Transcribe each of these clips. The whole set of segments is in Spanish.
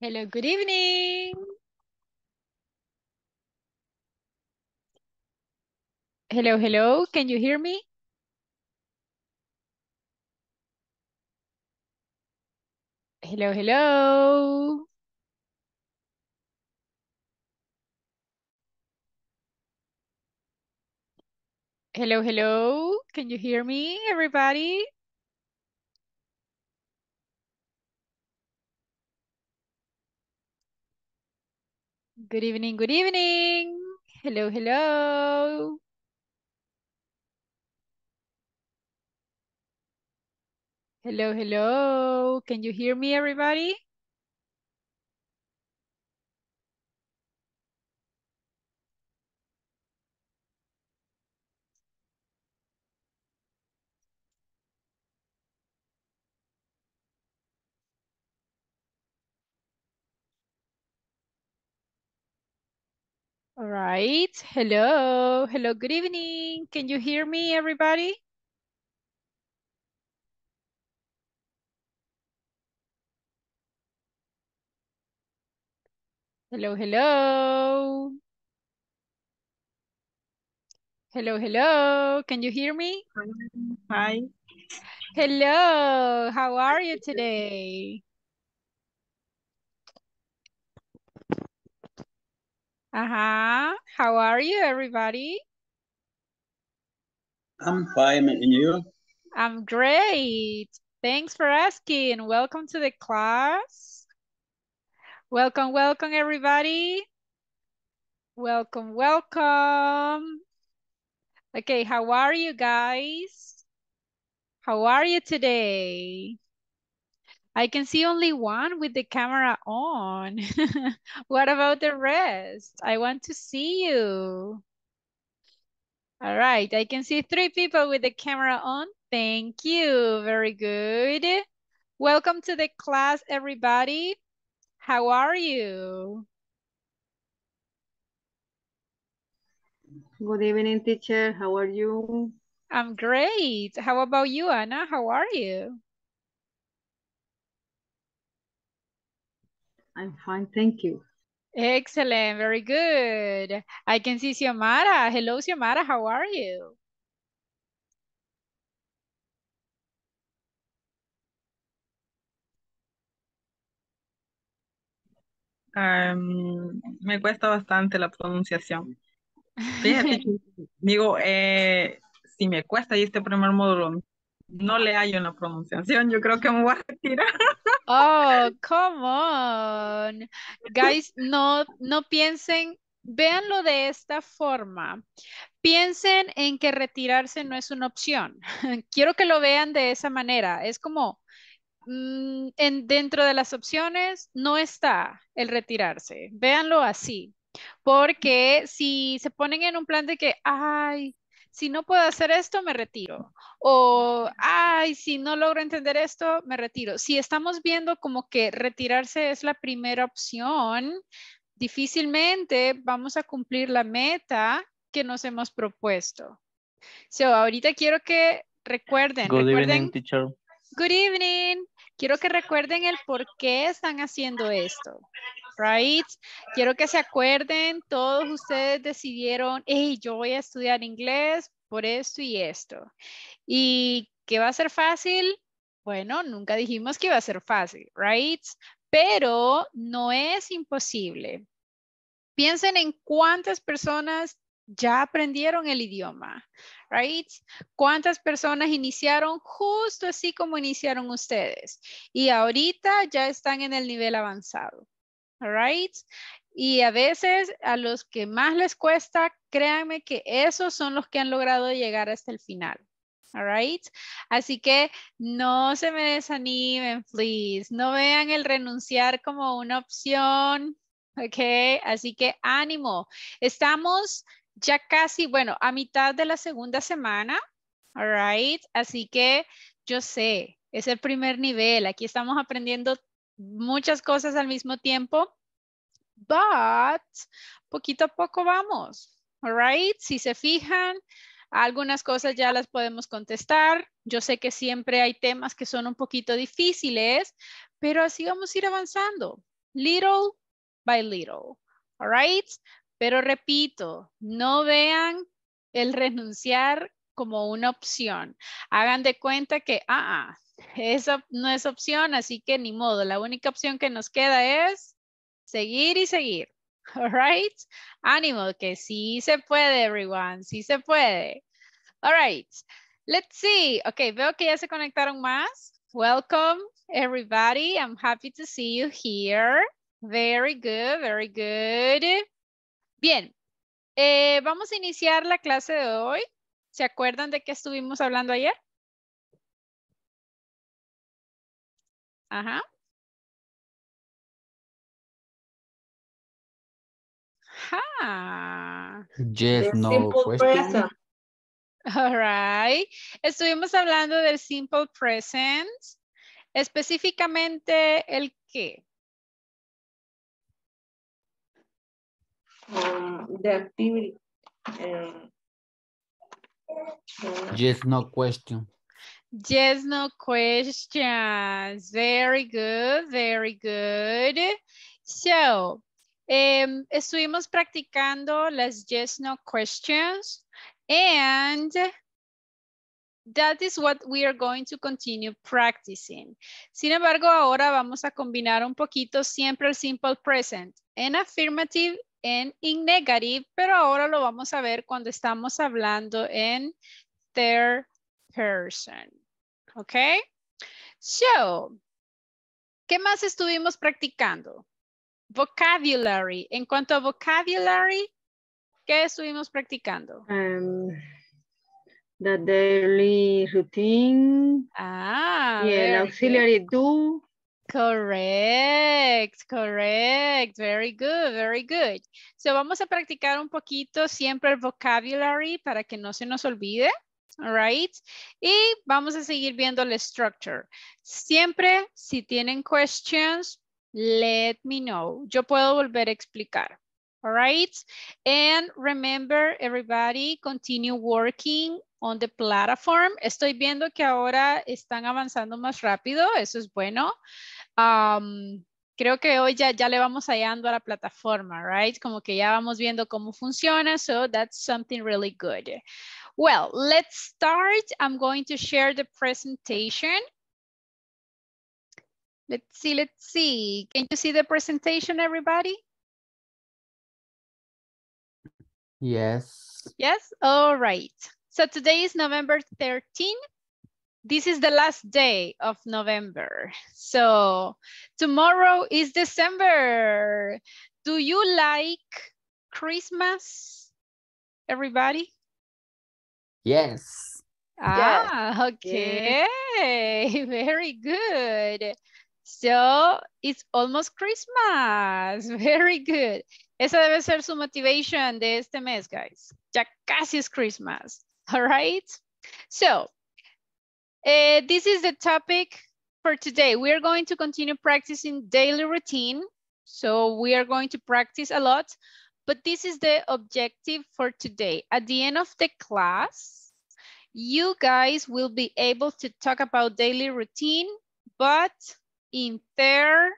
Hello, good evening. Hello, hello, can you hear me? Hello, hello. Hello, hello, can you hear me, everybody? Good evening, good evening. Hello, hello. Hello, hello. Can you hear me, everybody? All right. Hello, hello, good evening. Can you hear me, everybody? Hello, hello. Hello, hello. Can you hear me? Hi, Hello, how are you today? Uh-huh. How are you, everybody? I'm fine, and you? I'm great. Thanks for asking. Welcome to the class. Welcome, welcome, everybody. Welcome, welcome. Okay, how are you guys? How are you today? I can see only one with the camera on. What about the rest? I want to see you. All right, I can see three people with the camera on. Thank you, very good. Welcome to the class, everybody. How are you? good evening, teacher. How are you? I'm great. How about you, Anna? How are you? I'm fine, thank you. Excellent, very good. I can see Xiomara. Hello, Xiomara, how are you? Am, me cuesta bastante la pronunciación. Fíjate que, digo, eh, si me cuesta y este primer módulo no le en la pronunciación, yo creo que me voy a retirar. Oh, come on. Guys, no, no piensen, véanlo de esta forma. Piensen en que retirarse no es una opción. Quiero que lo vean de esa manera. Es como, mm, en, dentro de las opciones no está el retirarse. Véanlo así. Porque si se ponen en un plan de que, ay, si no puedo hacer esto, me retiro. O, ay, si no logro entender esto, me retiro. Si estamos viendo como que retirarse es la primera opción, difícilmente vamos a cumplir la meta que nos hemos propuesto. So, ahorita quiero que recuerden, Good recuerden, evening, teacher. good evening. Quiero que recuerden el por qué están haciendo esto. Right? Quiero que se acuerden, todos ustedes decidieron, hey, yo voy a estudiar inglés por esto y esto. ¿Y qué va a ser fácil? Bueno, nunca dijimos que iba a ser fácil, right? Pero no es imposible. Piensen en cuántas personas ya aprendieron el idioma, right? ¿Cuántas personas iniciaron justo así como iniciaron ustedes? Y ahorita ya están en el nivel avanzado, right? Y a veces a los que más les cuesta, créanme que esos son los que han logrado llegar hasta el final. All right. Así que no se me desanimen, please. No vean el renunciar como una opción. Ok, así que ánimo. Estamos ya casi, bueno, a mitad de la segunda semana. All. Así que yo sé, es el primer nivel. Aquí estamos aprendiendo muchas cosas al mismo tiempo. But poquito a poco vamos. All right. Si se fijan, algunas cosas ya las podemos contestar. Yo sé que siempre hay temas que son un poquito difíciles, pero así vamos a ir avanzando. little by little. All right? Pero repito, no vean el renunciar como una opción. Hagan de cuenta que, ah, ah, esa no es opción, así que ni modo. La única opción que nos queda es seguir y seguir. All right? Ánimo, que sí se puede, everyone. Sí se puede. All right. Let's see. Ok, veo que ya se conectaron más. Welcome, everybody. I'm happy to see you here. Very good, very good. Bien, eh, vamos a iniciar la clase de hoy. ¿Se acuerdan de qué estuvimos hablando ayer? Ajá. Ajá. Yes, The no simple question. present. All right. Estuvimos hablando del simple present. Específicamente el qué. Um, the activity. eh, eh, Yes, no question. Yes, no questions. Very good, very good. So, em, estuvimos practicando las yes, no questions and that is what we are going to continue practicing. Sin embargo, ahora vamos a combinar un poquito siempre el simple present en affirmative and in negative, pero ahora lo vamos a ver cuando estamos hablando en third person. ¿Ok? So, ¿qué más estuvimos practicando? Vocabulary. En cuanto a vocabulary, ¿qué estuvimos practicando? Um, the daily routine Ah, y el good. auxiliary do. Correct, correct. Very good, very good. So vamos a practicar un poquito siempre el vocabulary para que no se nos olvide. Right. Y vamos a seguir viendo la structure. Siempre, si tienen questions, let me know. Yo puedo volver a explicar. All right. And remember, everybody, continue working on the platform. Estoy viendo que ahora están avanzando más rápido. Eso es bueno. Um, creo que hoy ya, ya le vamos hallando a la plataforma, right? Como que ya vamos viendo cómo funciona. So that's something really good. Well, let's start. I'm going to share the presentation. Let's see, let's see. Can you see the presentation, everybody? Yes. Yes? All right. So today is November 13. This is the last day of November. So tomorrow is December. Do you like Christmas, everybody? Yes. Ah, okay. Very good. So it's almost Christmas. Very good. Esa debe ser su motivation de este mes, guys. Ya casi es Christmas. All right. So eh, this is the topic for today. We are going to continue practicing daily routine. So we are going to practice a lot, but this is the objective for today. At the end of the class, you guys will be able to talk about daily routine, but in third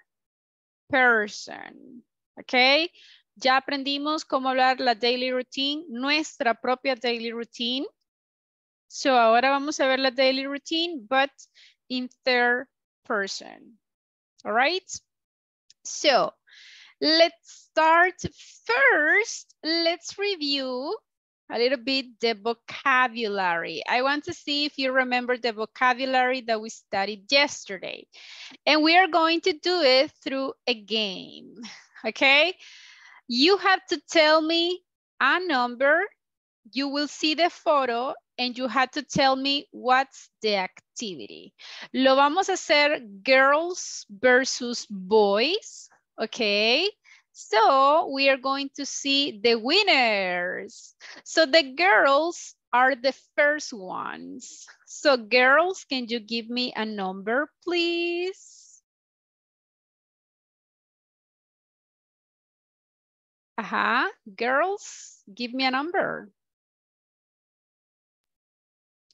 person, okay? Ya aprendimos cómo hablar la daily routine, nuestra propia daily routine. So ahora vamos a ver la daily routine, but in third person, all right? So let's start first. Let's review a little bit the vocabulary. I want to see if you remember the vocabulary that we studied yesterday. And we are going to do it through a game, okay? You have to tell me a number. You will see the photo and you have to tell me what's the activity. Lo vamos a hacer girls versus boys, okay? So we are going to see the winners. So the girls are the first ones. So girls, can you give me a number, please? Ajá, girls, give me a number.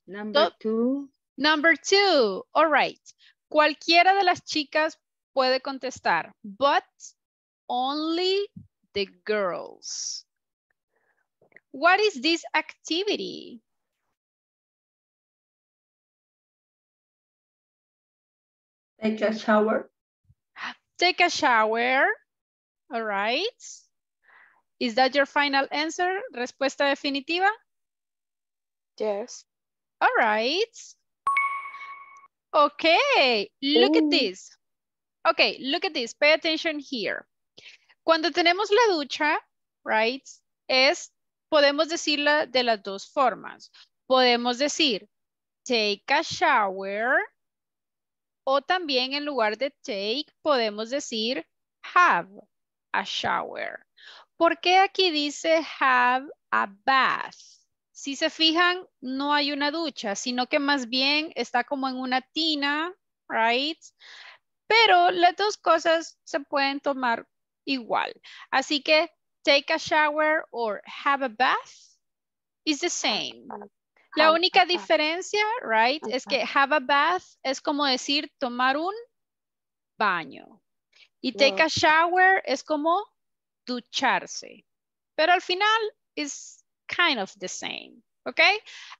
Number Top. two. Number two, all right. Cualquiera de las chicas puede contestar, but only the girls. What is this activity? Take a shower. Take a shower. All right. Is that your final answer? Respuesta definitiva? Yes. All right. Okay, look at this. Okay, look at this. Pay attention here. Cuando tenemos la ducha, right, es, podemos decirla de las dos formas. Podemos decir, take a shower, o también en lugar de take, podemos decir have a shower. ¿Por qué aquí dice have a bath? Si se fijan, no hay una ducha, sino que más bien está como en una tina, right? Pero las dos cosas se pueden tomar igual. Así que take a shower or have a bath is the same. La única diferencia, right, es que have a bath es como decir tomar un baño. Y take a shower es como ducharse. Pero al final es kind of the same, ¿ok?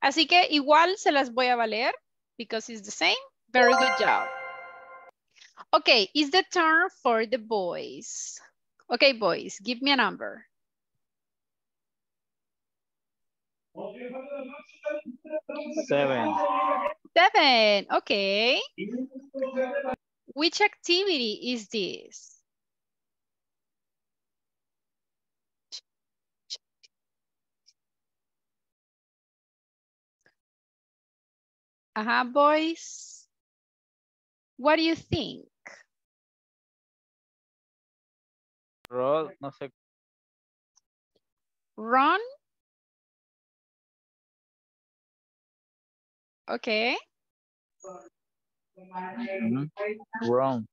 Así que igual se las voy a valer because it's the same. Very good job. Okay, it's the turn for the boys. Okay, boys, give me a number. Seven. Seven, okay. Which activity is this? Ajá, boys. What do you think? Rod, no sé. Run? Okay. Ujú. Wrong.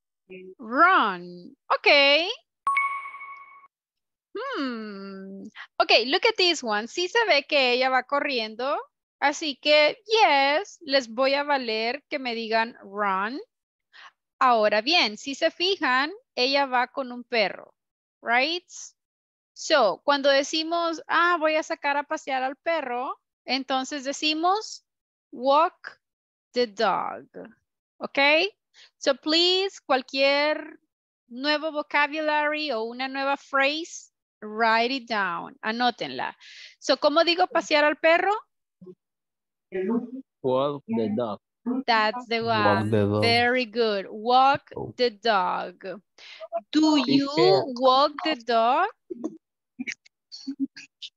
Run. Okay. Hmm. Okay, look at this one. Sí se ve que ella va corriendo. Así que, yes, les voy a valer que me digan run. Ahora bien, si se fijan, ella va con un perro, right? So, cuando decimos, ah, voy a sacar a pasear al perro, entonces decimos walk the dog. ¿Ok? So, please, cualquier nuevo vocabulary o una nueva phrase, write it down, anótenla. So, ¿cómo digo pasear al perro? Walk the dog. That's the one. the. Very good. Walk Oh. the dog. Do you walk the dog?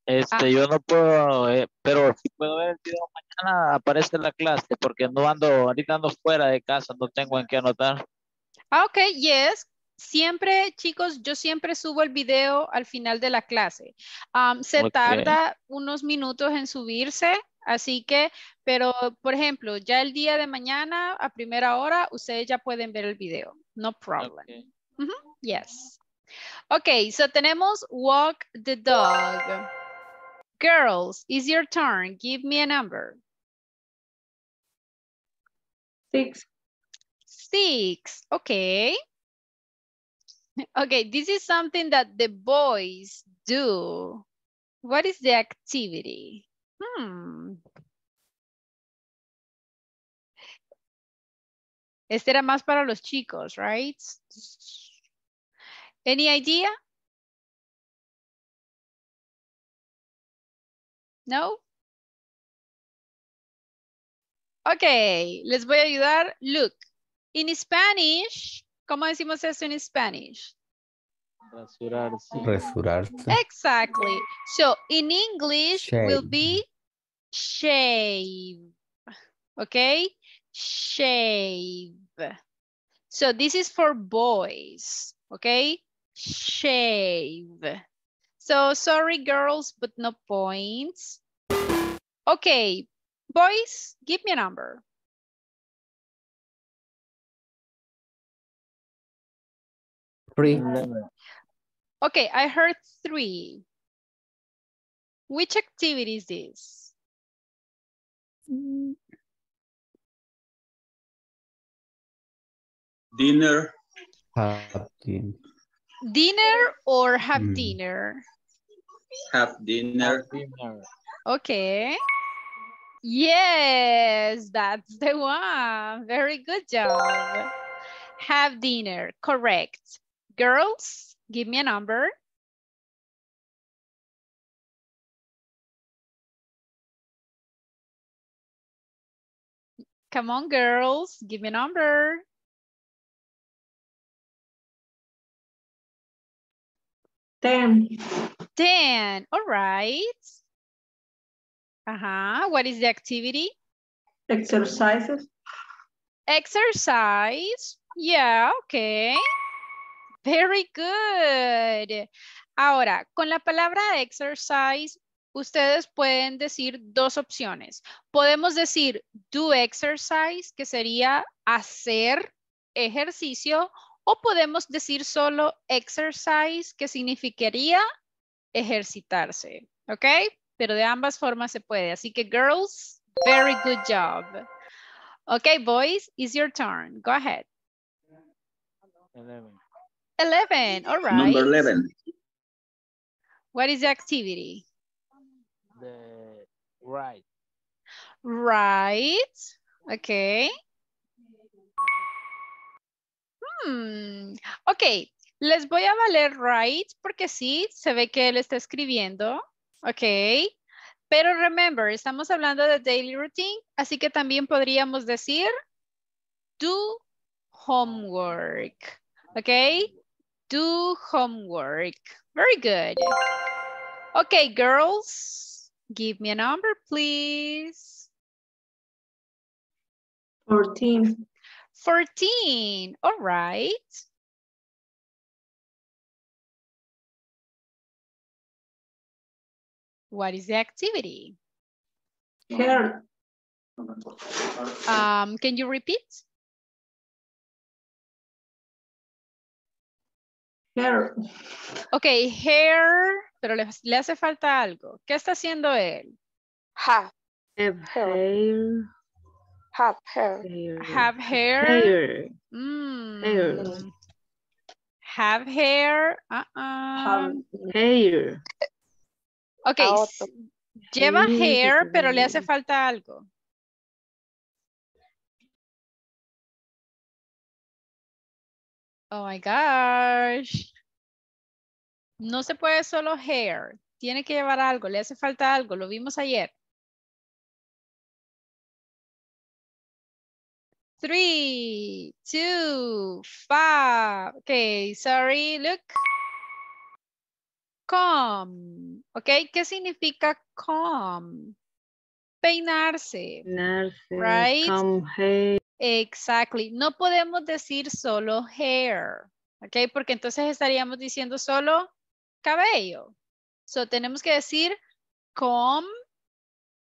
Este, yo no puedo, eh, pero si puedo ver el video mañana, aparece en la clase, porque no ando, ahorita ando fuera de casa, no tengo en qué anotar. Ah, ok, yes. Siempre, chicos, yo siempre subo el video al final de la clase. Am, se tarda unos minutos en subirse, así que, pero, por ejemplo, ya el día de mañana a primera hora, ustedes ya pueden ver el video. No problem. Yes. Ok, so tenemos walk the dog. Girls, it's your turn. Give me a number. Six. Six, okay. Okay, this is something that the boys do. What is the activity? Hmm. Este era más para los chicos, right? Any idea? No? Okay, les voy a ayudar. Look, in Spanish, ¿cómo decimos eso en Spanish? Rasurarse. Resurarse. Exactly. So in English will be shave. Okay? Shave. So this is for boys. Okay? Shave. So sorry, girls, but no points. Okay, boys, give me a number. Three. Eleven. Okay, I heard three. Which activity is this? dinner, Happy. Dinner Dinner or have Mm. dinner? Have dinner. Dinner. Okay. Yes, that's the one. Very good job. Have dinner, correct. Girls, give me a number. Come on, girls, give me a number. Ten. 10, all right. Uh-huh, what is the activity? Exercises. Exercise. Yeah, okay. Very good. Ahora, con la palabra exercise, ustedes pueden decir dos opciones. Podemos decir do exercise, que sería hacer ejercicio, o podemos decir solo exercise, que significaría ejercitarse. ¿Ok? Pero de ambas formas se puede. Así que girls, very good job. Okay, boys, it's your turn. Go ahead. Eleven. 11, all right. Number 11. What is the activity? The right. Right, okay. Hmm, ok, les voy a valer right porque sí, se ve que él está escribiendo, ok. Pero remember, estamos hablando de daily routine, así que también podríamos decir do homework, ok. Do homework, very good. Okay, girls, give me a number, please. Fourteen. 14, all right. What is the activity? Hair. Um, can you repeat? Hair. Ok, hair, pero le, le hace falta algo. ¿Qué está haciendo él? Have, Have Hair. hair. have hair. Hair. Have hair. Hair. Mm. Have hair. Uh-uh. Have. Hair. Ok, lleva hair, pero le hace falta algo. Oh my gosh. No se puede solo hair. Tiene que llevar algo, le hace falta algo. Lo vimos ayer. Three, two, five. Okay, sorry, look. Comb. Ok, ¿qué significa comb? Peinarse. Nurse. Right. Come hair. Exactly. No podemos decir solo hair. Ok, porque entonces estaríamos diciendo solo cabello. So tenemos que decir comb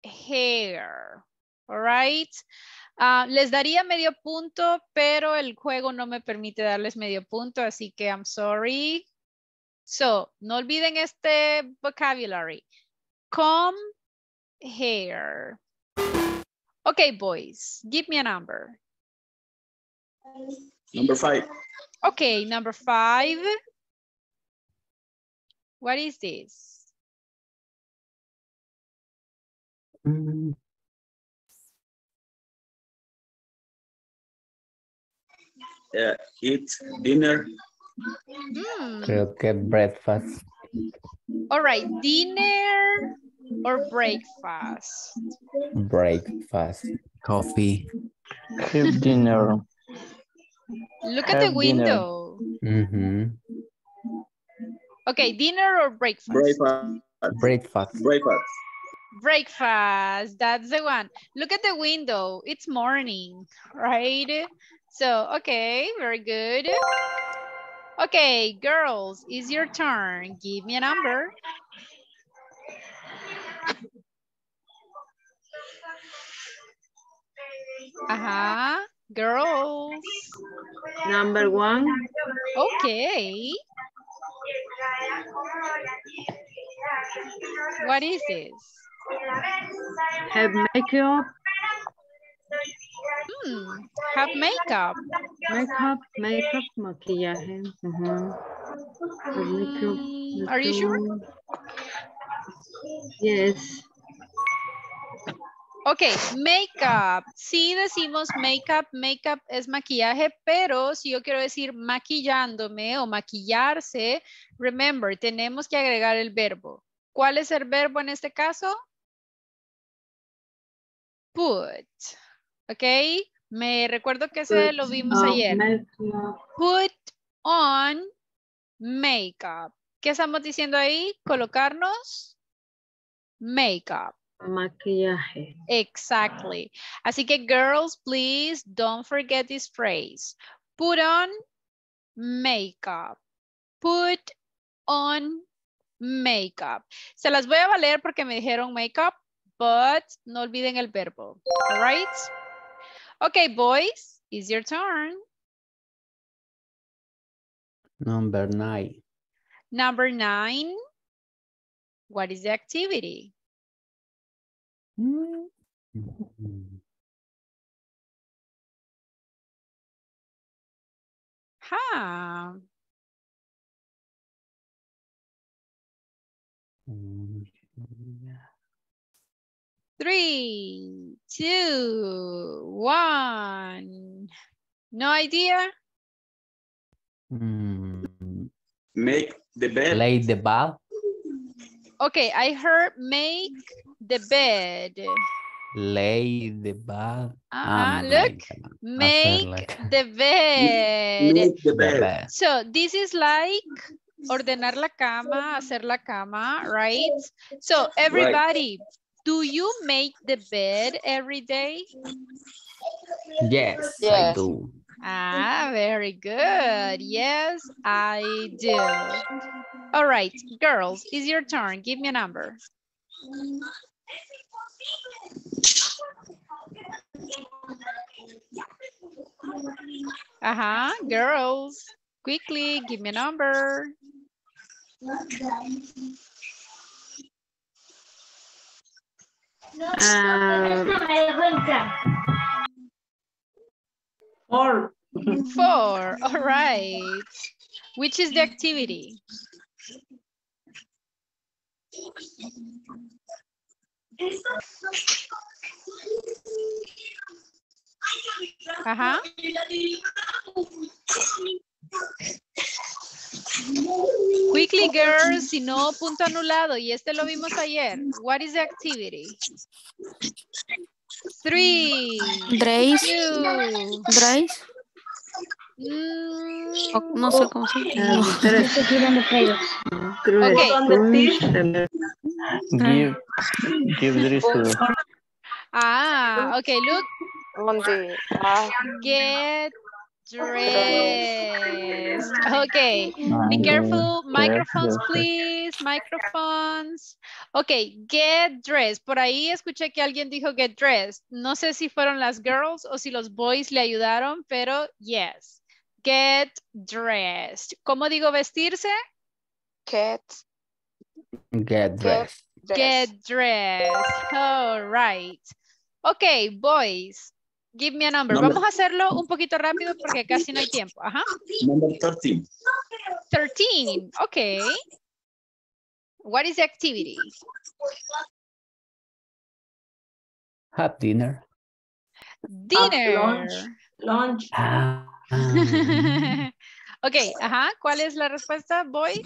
hair. All right. Ah, les daría medio punto, pero el juego no me permite darles medio punto, así que I'm sorry. So, no olviden este vocabulary. Comb hair. Okay, boys, give me a number. Number 5. Okay, number five. What is this? Mm, Uh, eat dinner. Creo que breakfast. All right, dinner or breakfast? Breakfast. Coffee. Have dinner. Look at the Have dinner. window. Mhm. Okay, dinner or breakfast? Breakfast. Breakfast. Breakfast. Breakfast, that's the one. Look at the window, it's morning, right? So, okay, very good. Okay, girls, it's your turn. Give me a number. Uh-huh, girls. Number one. Okay. What is this? Have makeup. Hmm, have makeup. Makeup, makeup, maquillaje. Ajá. The makeup, Mm, Are you sure? Yes. Ok, makeup. Sí decimos makeup, makeup es maquillaje, pero si yo quiero decir maquillándome o maquillarse, remember, tenemos que agregar el verbo. ¿Cuál es el verbo en este caso? Put. Ok, me recuerdo que ese lo vimos ayer. Put on makeup. ¿Qué estamos diciendo ahí? Colocarnos makeup. Maquillaje. Exactly. Así que girls, please don't forget this phrase. Put on makeup. Put on makeup. Se las voy a valer porque me dijeron makeup, but no olviden el verbo. All right? Okay, boys, it's your turn. Number nine. Number nine. What is the activity? Mm. Ha. Mm. Three, two, one. No idea? Mm. Make the bed. Lay the bed. Okay, I heard make the bed. Lay the bed. Ah, and look, make Make like the bed. Make the the bed. bed. So this is like ordenar la cama, hacer la cama, right? So everybody, do you make the bed every day? Yes, I do. Ah, very good. Yes, I do. All right, girls, it's your turn. Give me a number. Uh-huh, girls, quickly, give me a number. Four. Four, all right. Which is the activity? Ajá. Quickly, girls, si no, punto anulado. Y este lo vimos ayer. What is the activity? Three, Drace, two, Drace, mm, no sé cómo se llama. ah, Give, give this to Ah, okay, look, Monday. Ah, get dressed. Okay, be careful, microphones, please, microphones. Okay, get dressed. Por ahí escuché que alguien dijo get dressed. No sé si fueron las girls o si los boys le ayudaron, pero yes, get dressed. ¿Cómo digo vestirse? cat. Get dressed. dress. Get dressed. All right. Okay, boys. Give me a number. Number. Vamos a hacerlo un poquito rápido porque casi no hay tiempo. Ajá. Number 13. 13. Okay. What is the activity? Have dinner. Dinner. lunch. Lunch. Ah, ok, ajá. ¿Cuál es la respuesta, boys?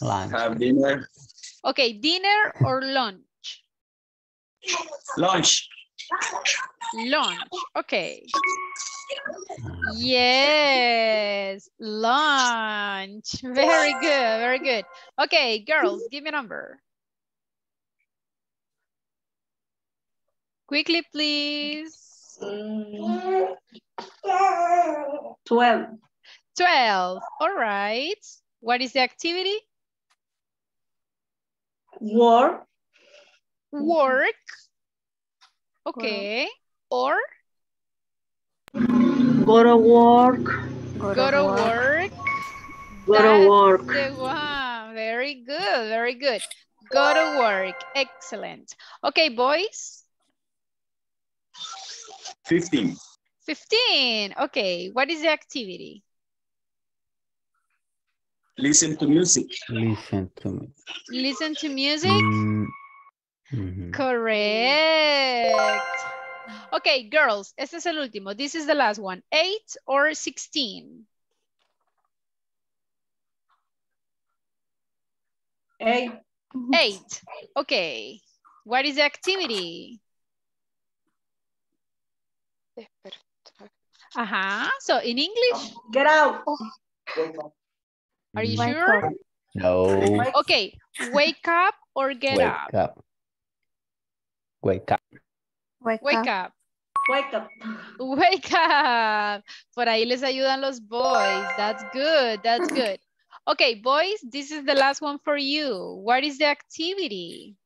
Lunch. Have dinner. Ok, dinner or lunch? Lunch. Lunch. Ok. Yes, lunch. Very good, very good. Okay, girls, give me a number. Quickly, please. Mm. Twelve. 12. All right. What is the activity? Work. Work. Okay. Or Go to work. go to work. Go That's to work. the one. Very good, very good. Go to work. Excellent. Okay, boys. 15. 15. Okay, what is the activity? Listen to music. Listen to me. Listen to music? Mm, mhm. Correct. Okay, girls, este es el último. This is the last one. 8 or 16? Eight. 8. Okay. What is the activity? Despertar. Ajá. So in English, Get out. Are you Wake sure? up. No. Okay. Wake up or get Wake up? up. Wake up. Wake, Wake up. up. Wake up. Wake up. Por ahí les ayudan los boys. That's good. That's good. Okay, boys, this is the last one for you. What is the activity?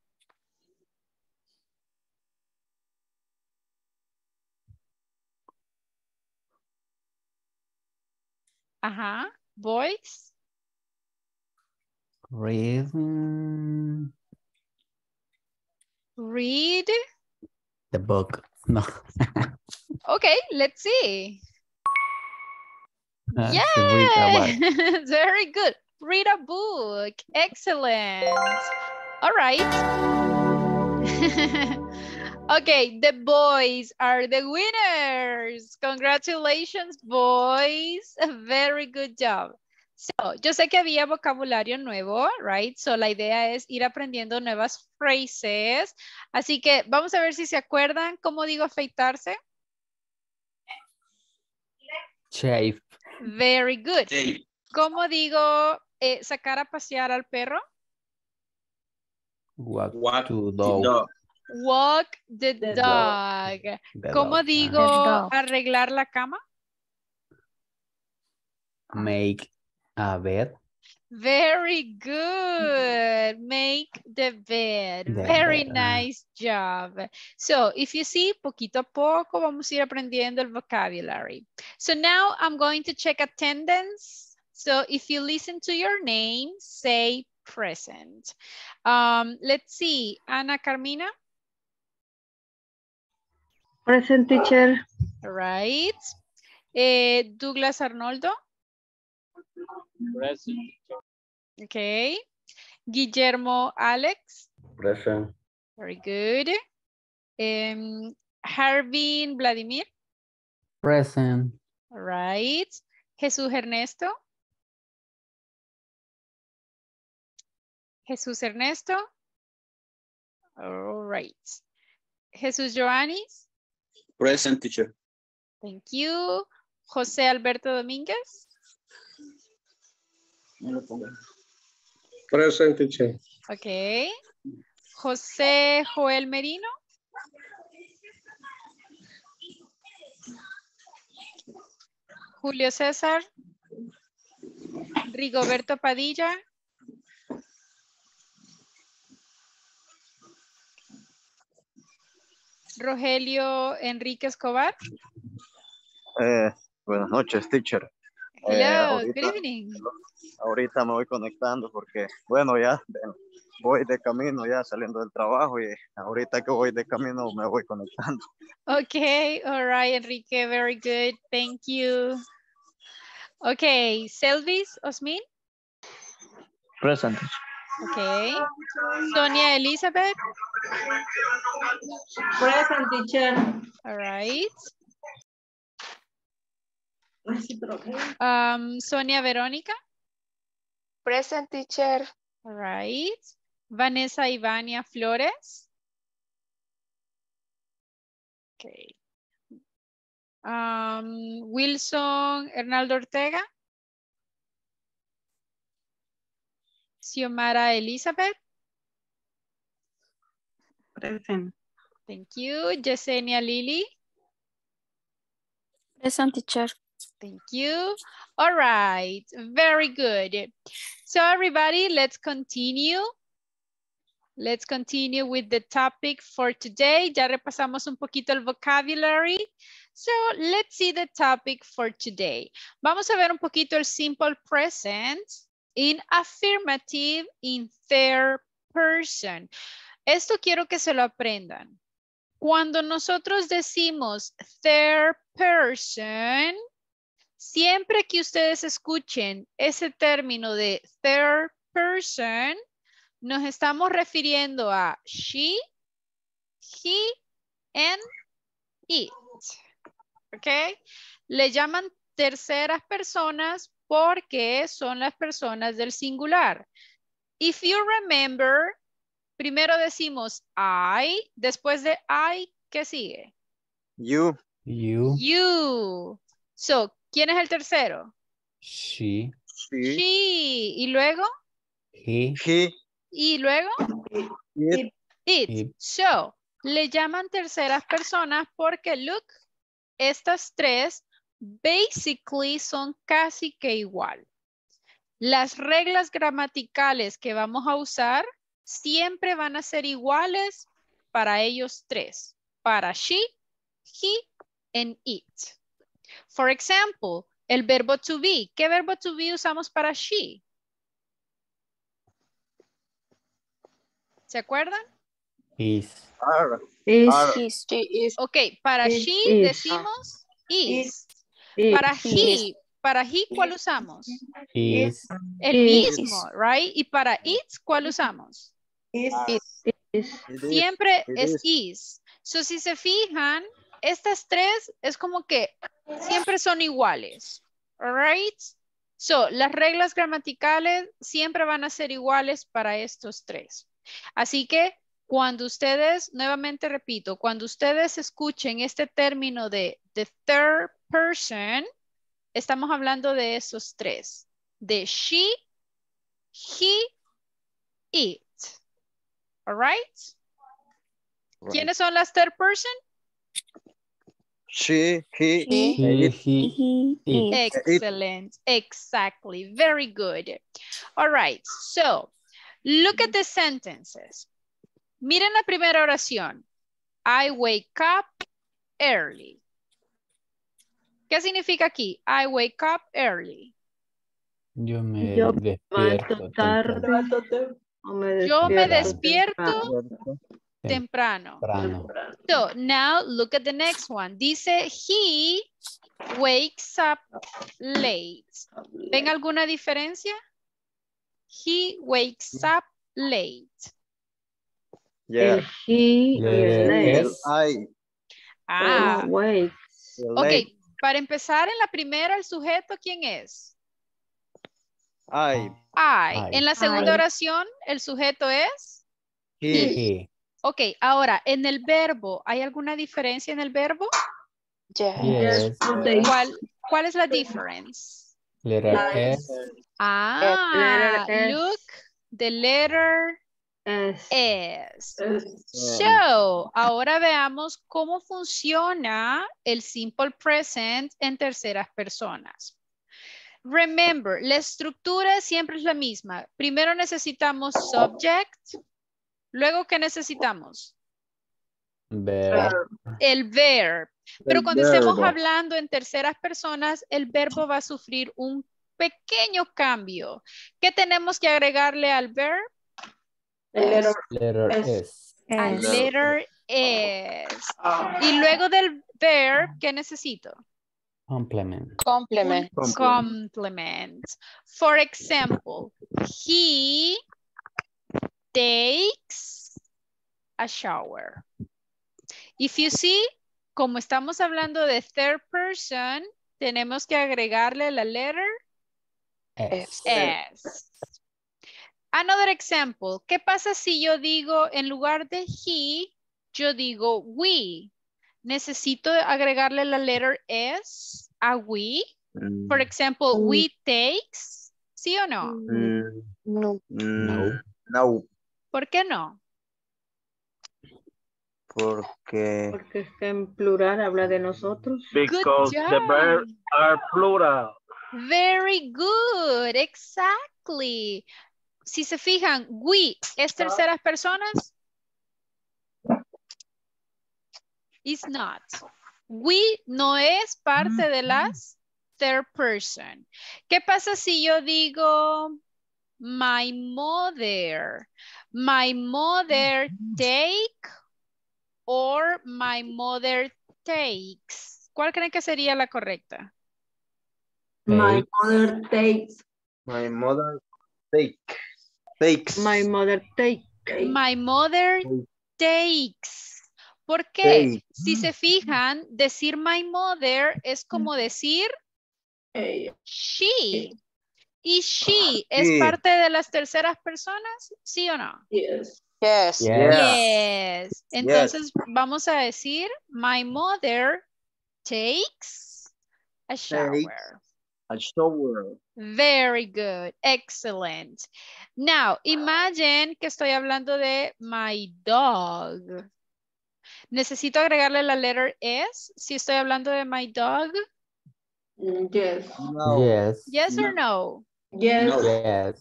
Ajá. Boys. Read. Read. The book. No. Okay, let's see. To read about- Yay! Very good. Read a book. Excellent. All right. okay, the boys are the winners. Congratulations, boys. A very good job. So, yo sé que había vocabulario nuevo, right? So, la idea es ir aprendiendo nuevas phrases. Así que vamos a ver si se acuerdan cómo digo afeitarse. Shave. Very good. ¿Cómo digo eh, sacar a pasear al perro? Walk, walk to dog. dog. Walk the The dog. ¿Cómo dog. digo dog. arreglar la cama? Make a bed. Very good. Make the bed. The Very bed, ah. nice job. So, if you see, poquito a poco vamos a ir aprendiendo el vocabulary. So now I'm going to check attendance. So if you listen to your name, say present. Um, let's see, Ana Carmina, Present teacher. right? Eh, Douglas Arnoldo, Present. okay. Guillermo Alex, Present. very good. Um, Harvin Vladimir, Present. right. Jesús Ernesto. Jesús Ernesto. All right. Jesús Joanis. Present teacher. Thank you. José Alberto Domínguez. Present teacher. Ok. José Joel Merino. Julio César. Rigoberto Padilla. Rogelio Enrique Escobar. Eh, buenas noches, teacher. Eh, Hello, good ahorita- evening. Ahorita me voy conectando porque, bueno, ya voy de camino, ya saliendo del trabajo y ahorita que voy de camino me voy conectando. Okay, all right, Enrique, very good. Thank you. Okay, Selvis Osmin. Present. Okay. Sonia Elizabeth. Present teacher. All right. Ay, sí, pero ¿qué? Um, Sonia Verónica. Present teacher. All right. Vanessa Ivania Flores. Okay. Um, Wilson Hernaldo Ortega. Xiomara Elizabeth. Present. Thank you. Yesenia Lily. Present teacher. Thank you. All right, very good. So everybody, let's continue. Let's continue with the topic for today. Ya repasamos un poquito el vocabulary. So let's see the topic for today. Vamos a ver un poquito el simple present in affirmative in third person. Esto quiero que se lo aprendan. Cuando nosotros decimos third person, siempre que ustedes escuchen ese término de third person, nos estamos refiriendo a she, he, and it. ¿Ok? Le llaman terceras personas porque son las personas del singular. If you remember, primero decimos I, después de I, ¿qué sigue? You, You, You. So, ¿quién es el tercero? she, she, She. Y luego, he, he, y luego, it, it. It. So, le llaman terceras personas porque, look, estas tres basically son casi que igual. Las reglas gramaticales que vamos a usar siempre van a ser iguales para ellos tres. Para she, he, and it. For example, el verbo to be. ¿Qué verbo to be usamos para she? ¿Se acuerdan? is, are, Is, are, Is. Ok, para Is, she is. decimos is. is, Para he, para he, ¿cuál usamos? is, El Is. mismo, right? Y para it, ¿cuál usamos? Is. is, is, Siempre es is. is. So, si se fijan, estas tres es como que siempre son iguales. Alright? So, las reglas gramaticales siempre van a ser iguales para estos tres. Así que cuando ustedes, nuevamente repito, cuando ustedes escuchen este término de the third person, estamos hablando de esos tres. De she, he, it. Alright? ¿Quiénes son las third person? She, he, He. he, he, He. it, Excellent. Exactly. Very good. All right. So, look at the sentences. Miren la primera oración. I wake up early. ¿Qué significa aquí? I wake up early. yo me Yo despierto tarde. Yo me despierto despierto temprano. So, now look at the next one. Dice, he wakes up late. ¿Ven alguna diferencia? He wakes up late. yeah, he y el Eh, they. el es, I, Ah, Oh, wait. ok. Para empezar, en la primera, el sujeto, ¿quién es? I, I. I. En la segunda I. oración, el sujeto es? he, he, Ok, ahora, en el verbo, ¿hay alguna diferencia en el verbo? Yes. ¿Cuál, cuál es la difference? letter S, Ah, letter S. look, the letter Es. S. Es. So, ahora veamos cómo funciona el simple present en terceras personas. Remember, la estructura siempre es la misma. Primero necesitamos subject. Luego, ¿qué necesitamos? verb, El verb. Pero El cuando estemos hablando en terceras personas, el verbo va a sufrir un pequeño cambio. ¿Qué tenemos que agregarle al verb? El letter letter S. Letter S. Y luego del verb, ¿qué necesito? complement, Complement. Complement. For example, he takes a shower. If you see, como estamos hablando de third person, tenemos que agregarle la letter S, S. Another example. ¿Qué pasa si yo digo, en lugar de he, yo digo we? ¿Necesito agregarle la letter S a we? For example, we takes. ¿Sí o no? Mm, No. mm, no, ¿Por qué no? porque Porque está en plural, habla de nosotros. Good job. are plural. Very good. Exactly. Si se fijan, we es terceras personas. Is not. We no es parte de las third person. ¿Qué pasa si yo digo my mother? My mother take or my mother takes. ¿Cuál creen que sería la correcta? My mother takes. My mother take. Takes. My mother take. My mother takes. ¿Por qué? Take. Si se fijan, decir my mother es como decir Ella. she. ¿Y she es Sí. parte de las terceras personas? ¿Sí o no? Yes. Yes. Yes. Entonces vamos a decir, my mother takes a shower. A shower. Very good. Excellent. Now, imagine que estoy hablando de my dog. ¿Necesito agregarle la letter S si estoy hablando de my dog? Mm, Yes. No. Yes. Yes or no? Yes. No. Yes.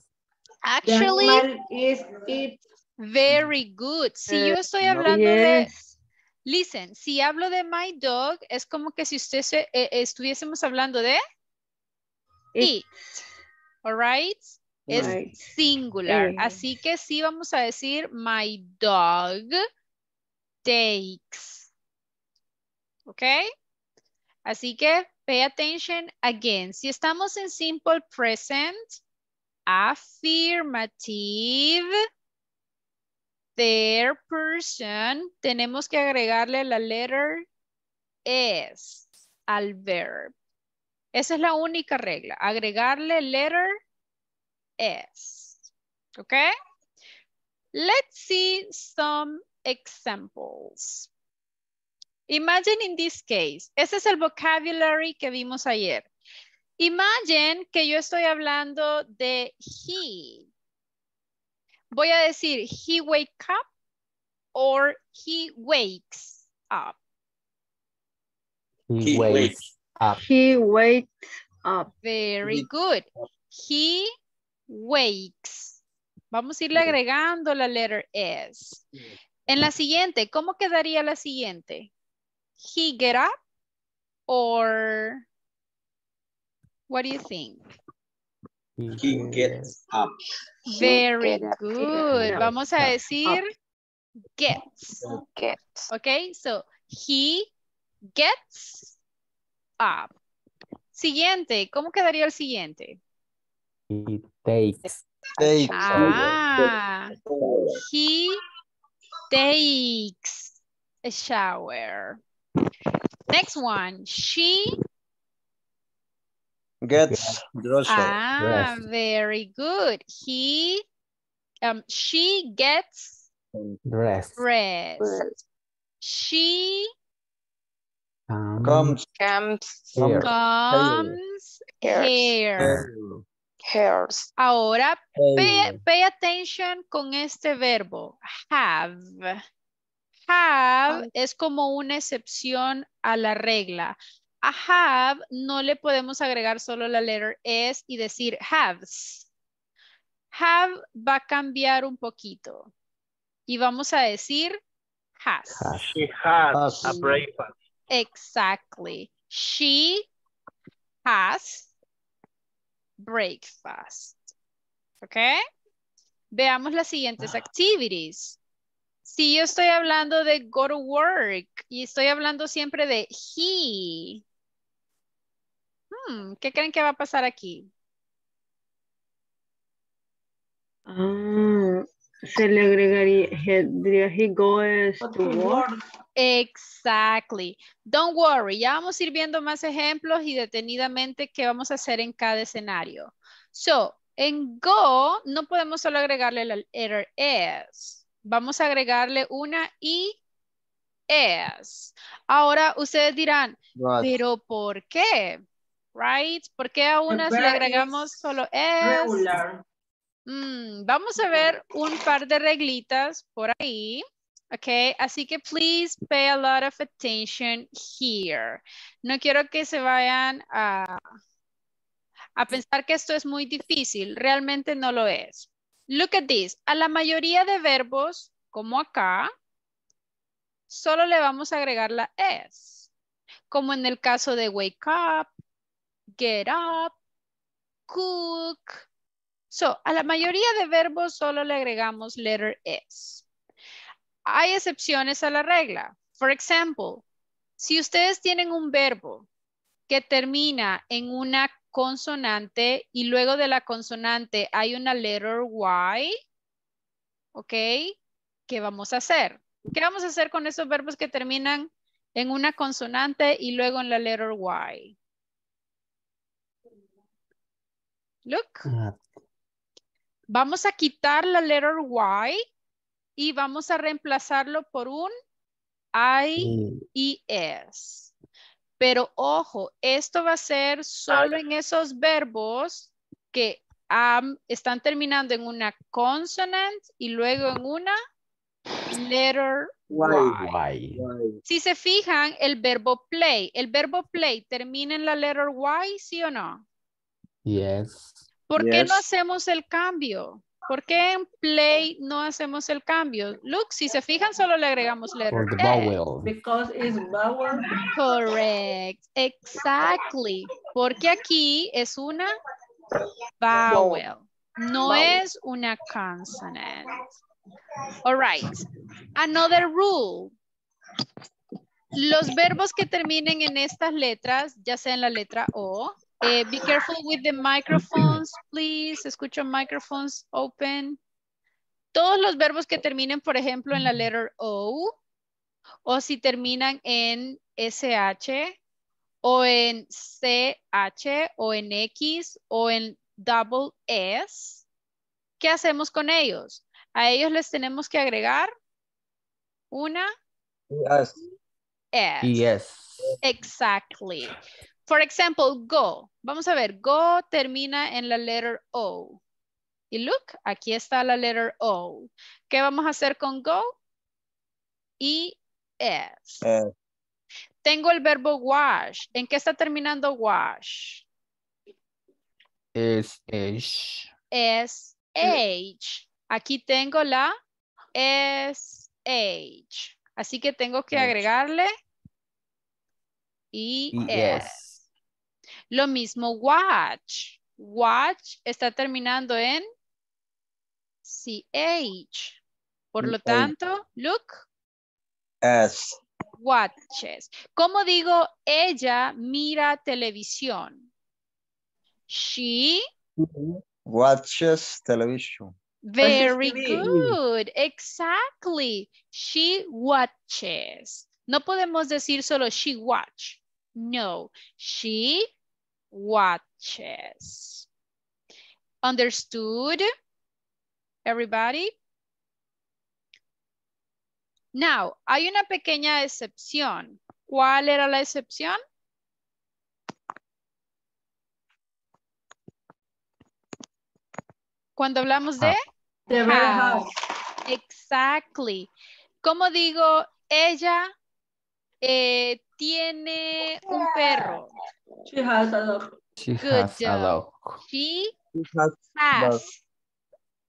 The Actually, is it. very good. Si yo Eh, estoy no. hablando de Yes. Listen, si hablo de my dog, es como que si usted se- eh, estuviésemos hablando de It. it. All right? Es Right. singular. Eh. Así que sí vamos a decir my dog takes. ¿Ok? Así que pay attention again. Si estamos en simple present, affirmative, third person, tenemos que agregarle la letter S al verb. Esa es la única regla, agregarle letter S. ¿Ok? Let's see some examples. Imagine in this case, ese es el vocabulary que vimos ayer. Imagine que yo estoy hablando de he. Voy a decir he wake up or he wakes up. He, He wakes up. He wakes up. Very good. He wakes. Vamos a irle agregando la letter S. En la siguiente, ¿cómo quedaría la siguiente? He get up or what do you think? He gets up. Very get good. up. Vamos a decir gets. Gets. Okay, so he gets up. Siguiente, ¿cómo quedaría el siguiente? He takes. Take. Ah, he takes a shower. Next one, she, Gets dressed. ah, dressed. very good. He, um, she gets Dressed. dressed. She Come Comes. Comes. here. comes Hairs. here. Hairs. Ahora, pay, pay attention con este verbo, have. Have es como una excepción a la regla. A have no le podemos agregar solo la letter S y decir haves. Have va a cambiar un poquito. Y vamos a decir has. She has Has. a breakfast. Exactly. She has breakfast. ¿Ok? Veamos las siguientes activities. Si yo estoy hablando de go to work y estoy hablando siempre de he. Hmm, ¿Qué creen que va a pasar aquí? Ah, se le agregaría, he, diría he goes to work. Exactly. Don't worry, ya vamos a ir viendo más ejemplos y detenidamente qué vamos a hacer en cada escenario. So, en go no podemos solo agregarle la letter S. Vamos a agregarle una I S. Ahora ustedes dirán, Right. pero ¿por qué? Right? ¿Por qué a unas le agregamos solo S? Regular. Mm, vamos a ver un par de reglitas por ahí. Ok, así que please pay a lot of attention here. No quiero que se vayan a, a pensar que esto es muy difícil. Realmente no lo es. Look at this. A la mayoría de verbos, como acá, solo le vamos a agregar la S. Como en el caso de wake up, get up, cook. So, a la mayoría de verbos solo le agregamos letter S. hay excepciones a la regla. For example, si ustedes tienen un verbo que termina en una consonante y luego de la consonante hay una letter Y, ¿ok? ¿Qué vamos a hacer? ¿Qué vamos a hacer con esos verbos que terminan en una consonante y luego en la letter Y? Look. Ah, Vamos a quitar la letter Y y vamos a reemplazarlo por un I y- y S. Pero ojo, esto va a ser solo en esos verbos que están terminando en una consonant y luego en una letter Y. Si se fijan, el verbo play, el verbo play termina en la letter Y, ¿sí o no? Yes. ¿Por qué no hacemos el cambio? ¿Por qué en play no hacemos el cambio? Look, si se fijan, solo le agregamos letter For the S. vowel. Because it's vowel. Correct. Exactly. Porque aquí es una vowel. No Vowel. es una consonant. All right. Another rule. Los verbos que terminen en estas letras, ya sea en la letra O, eh, be careful with the microphones, please. Escucho microphones open. Todos los verbos que terminen, por ejemplo, en la letter O, o si terminan en SH, o en CH, o en X, o en double S, ¿qué hacemos con ellos? A ellos les tenemos que agregar una Yes. S. Yes. Exactly. For example, go. Vamos a ver, go termina en la letter O. Y look, aquí está la letter O. ¿Qué vamos a hacer con go? Y S. Eh, Tengo el verbo wash. ¿En qué está terminando wash? Es H. Es H. Aquí tengo la SH. Así que tengo que agregarle y Y S. S. Lo mismo watch. Watch está terminando en CH. Por lo tanto, look, S. watches. ¿Cómo digo ella mira televisión? She, Watches television. very good, exactly. She watches. No podemos decir solo she watch. No, she watches. Understood? Everybody? Now, hay una pequeña excepción. ¿Cuál era la excepción? Cuando hablamos de The house. Exactly. ¿Cómo digo? Ella eh, tiene un perro. She has a dog. She Good has a job. dog. She It has has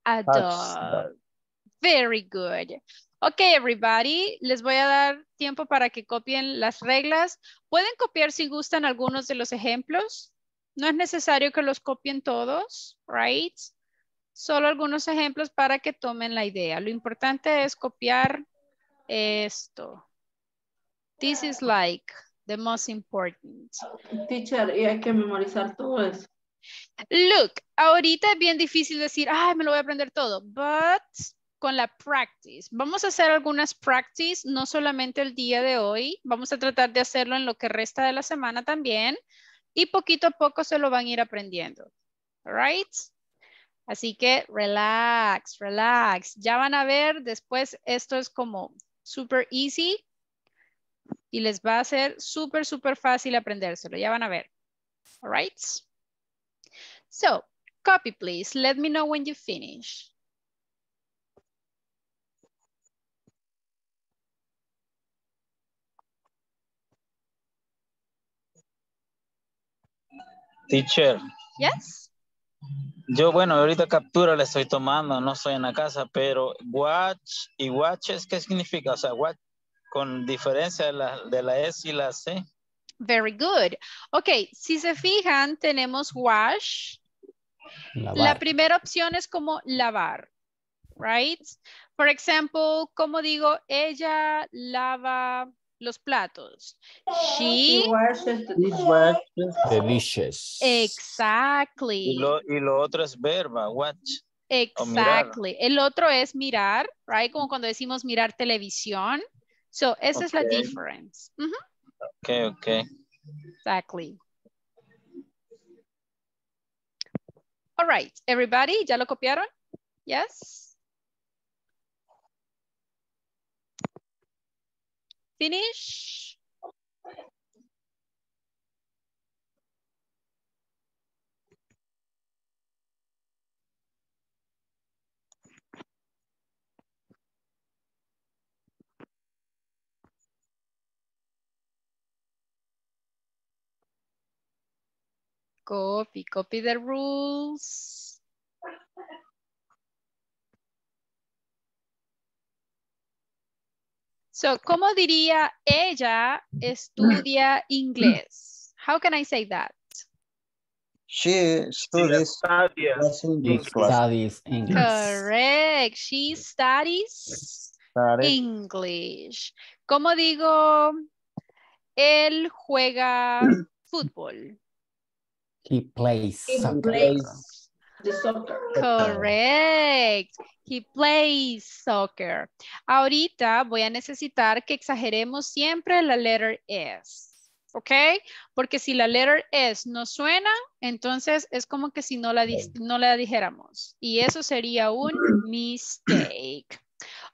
a Has dog. Very good. Ok, everybody, les voy a dar tiempo para que copien las reglas. Pueden copiar si gustan algunos de los ejemplos. No es necesario que los copien todos, right? Solo algunos ejemplos para que tomen la idea. Lo importante es copiar esto. This is like the most important. Teacher, y hay que memorizar todo eso. Look, ahorita es bien difícil decir, ay, me lo voy a aprender todo, but con la practice. Vamos a hacer algunas practice, no solamente el día de hoy, vamos a tratar de hacerlo en lo que resta de la semana también y poquito a poco se lo van a ir aprendiendo. All right? Así que relax, relax. Ya van a ver, después esto es como super easy y les va a ser súper, súper fácil aprendérselo. Ya van a ver. All right? So, copy please. Let me know when you finish. Teacher, Yes? yo bueno, ahorita captura le estoy tomando, no estoy en la casa, pero watch y watches, ¿qué significa? O sea, watch con diferencia de la, de la S y la C. Very good. Ok, si se fijan, tenemos wash. La primera opción es como lavar. right? For example, ¿cómo digo? Ella lava los platos. She, She washes the He dishes. watches The dishes. exactly. Y lo, y lo otro es verba, watch. Exactly. El otro es mirar, right? Como cuando decimos mirar televisión. So, esa es la difference. Ujú, Ok, ok. Exactly. All right, everybody, ¿ya lo copiaron? Yes? Finish? Copy, copy the rules. So, ¿cómo diría ella estudia inglés? How can I say that? She studies He English studies English. Correct. She studies Studies. English. ¿Cómo digo? Él juega fútbol. He plays He soccer. plays the soccer. Correct. He plays soccer. Ahorita voy a necesitar que exageremos siempre la letter S. ¿Ok? Porque si la letter S no suena, entonces es como que si no la, dis- no la dijéramos. Y eso sería un mistake.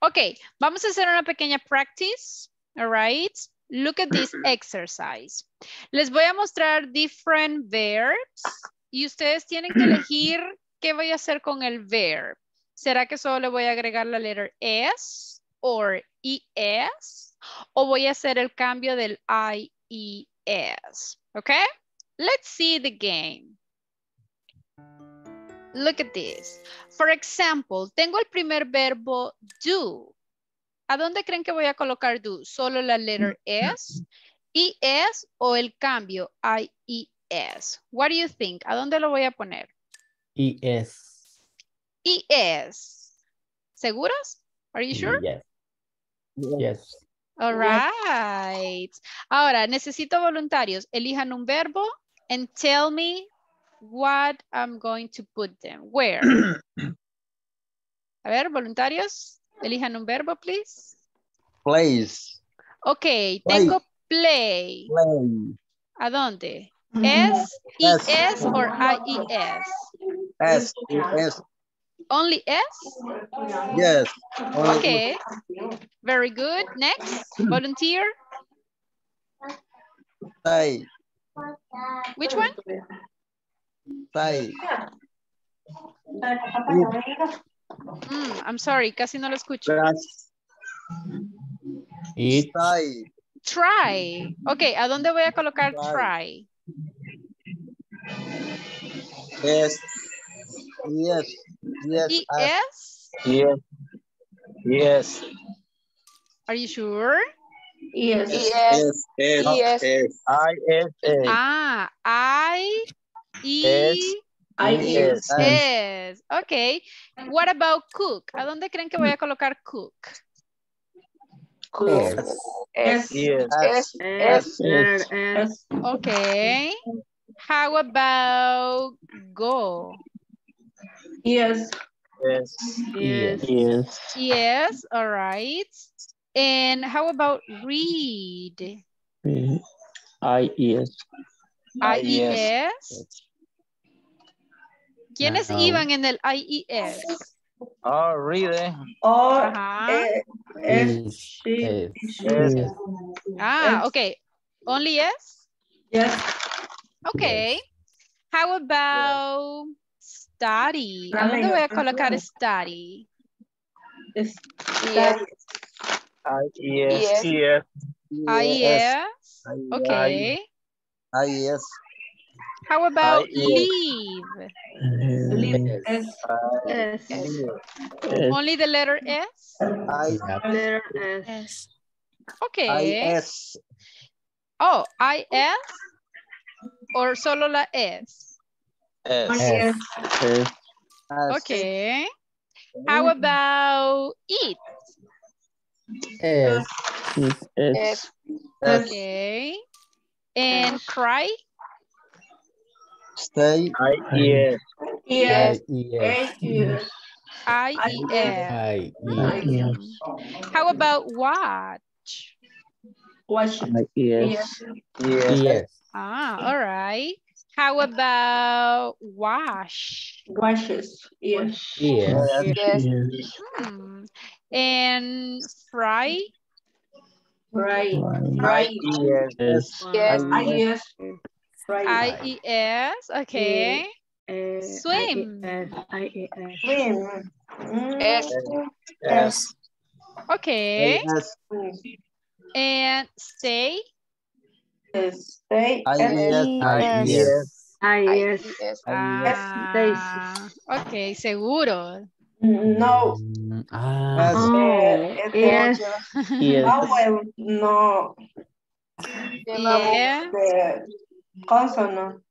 Ok, vamos a hacer una pequeña practice. All right. Look at this exercise. Les voy a mostrar different verbs y ustedes tienen que elegir qué voy a hacer con el verb. ¿Será que solo le voy a agregar la letter S o ES? ¿O voy a hacer el cambio del IES? ¿Ok? Let's see the game. Look at this. For example, tengo el primer verbo do. ¿A dónde creen que voy a colocar do? ¿Solo la letter S? ES o el cambio IES? What do you think? ¿A dónde lo voy a poner? He is. ES. ¿Seguros? Are you sure? Yes. Yes. All right. Ahora, necesito voluntarios. Elijan un verbo and tell me what I'm going to put them. Where? A ver, voluntarios. Elijan un verbo, please. Plays. Ok, tengo play. Play. ¿A dónde? S, S. ES or IES? S. S. Only S? Yes. Okay. Very good. Next, volunteer. Say. Which one? Say. Mm, I'm sorry, casi no lo escucho. It. Say. Try. Ok, ¿a dónde voy a colocar try? Yes. Yes. Yes. E as- ES? Yes. Yes. Are you sure? Yes. Yes. Yes. Yes. Yes. I S. Ah, I, E. I Yes. S. Ok. What about cook? ¿A dónde creen que voy a colocar cook? Cook. S. Yes. S. S, S. letter S. S. Ok. How about go? Yes. Yes. Yes. Yes. Yes, all right. And how about read? I yes. Ah, IES. ¿Quiénes No. iban en el IES? Oh, read it. Or eh, S. Is. She. Is. She. Ah, ok. Only yes? Yes. Ok. How about study? ¿A dónde voy a colocar study? Es- Yes. I yes. Yes. Yes. IES. Ok. I yes. How about IES. leave? Leave. S. S. Only the letter S? I Yep. Letter S. Yes. Ok. I S. Oh, IS or solo la S? S. S. As- Ok. How about eat? S. S. Okay. And cry? Stay. Yes. I, yes. Yes. I-E-S. I, I, yes. How about watch? Watch. Yes. Yes. Yes. Ah, all right. How about wash? Washes. Yes. Yes. Yes. Hmm. And fry? Right. I, Right. yes. Yes. I yes. I-E-S, okay. Uh, Swim. I-E-S, I-E-S. Swim. Mm. S. Yes. Okay. Yes. And stay? Stay. I-E-S. Yes. Ah, ok, seguro. No. Mm, Ah, Oh, Eh, yes. Yes. Vowel, no. Yeah. De consonant.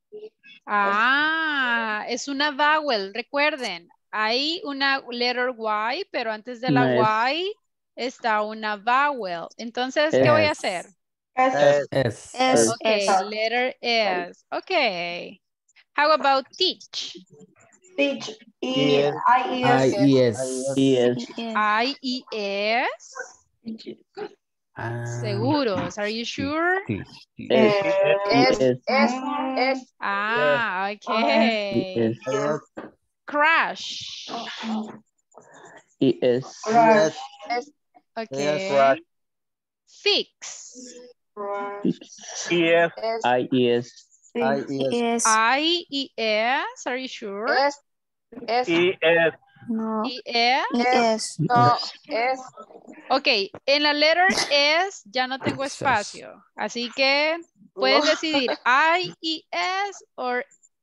Ah, es una vowel, recuerden. Hay una letter Y, pero antes de la No Y está una vowel. Entonces, ¿qué voy a hacer? S. S. S. Ok, S. letter S. Ok. How about teach? Teach. E. Yes. I. I, E. Yes. Yes. I-E-S. Ah, Seguros, are you sure? Sí, sí, sí. Ah, okay. Crash. Yes. Crash. Okay. Yes, Fix. Yes. I yes. I yes. I yes. Are you sure? Yes. Yes. No. E-S. Yes. No. S. Ok, en la letter S ya no tengo espacio. Así que pueden No. decidir I-E-S o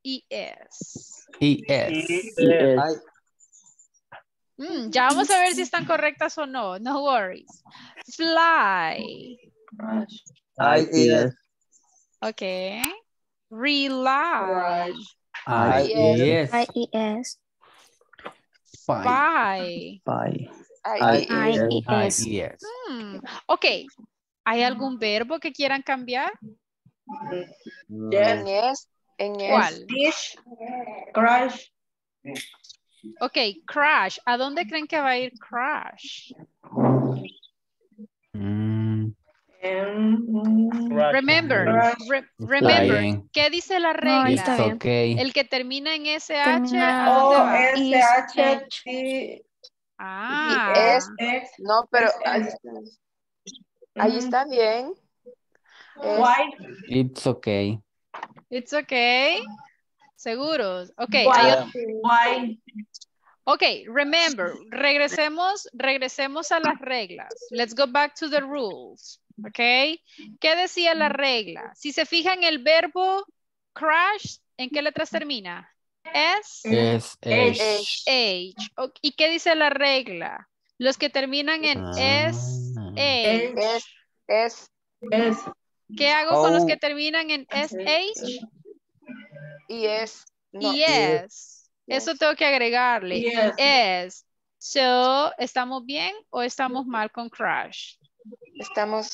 E-S. E, S. I, Mm, ya vamos a ver si están correctas o no. No worries. Fly. I, yes. Ok. Rely. I, Yes. yes. I E S. Spy. Spy. Bye. I. I, I E I, S. yes. Hmm, Ok. ¿Hay algún verbo que quieran cambiar? Yes. En S. En. ¿Cuál? Teach. Crash. Ok, crash. ¿A dónde creen que va a ir crash? Mm, Remember, re- remember. ¿qué dice la No, regla? Bien. okay. El que termina en SH, Termina- ¿a dónde O va? S Is H T Ah, Es- No, pero S, ahí, ahí está bien. Es- It's okay. it's okay. ¿Seguros? Ok, hay Y Ok, remember, regresemos, regresemos a las reglas. Let's go back to the rules. Ok, ¿qué decía la regla? Si se fijan el verbo crash, ¿en qué letras termina? S, S, H. H. H. ¿Y qué dice la regla? Los que terminan en S. H. Es, S ¿Qué hago con los Oh. que terminan en SH? y es. No, Yes. Eso tengo que agregarle. Yes. Es. So, ¿estamos bien o estamos mal con crash? Estamos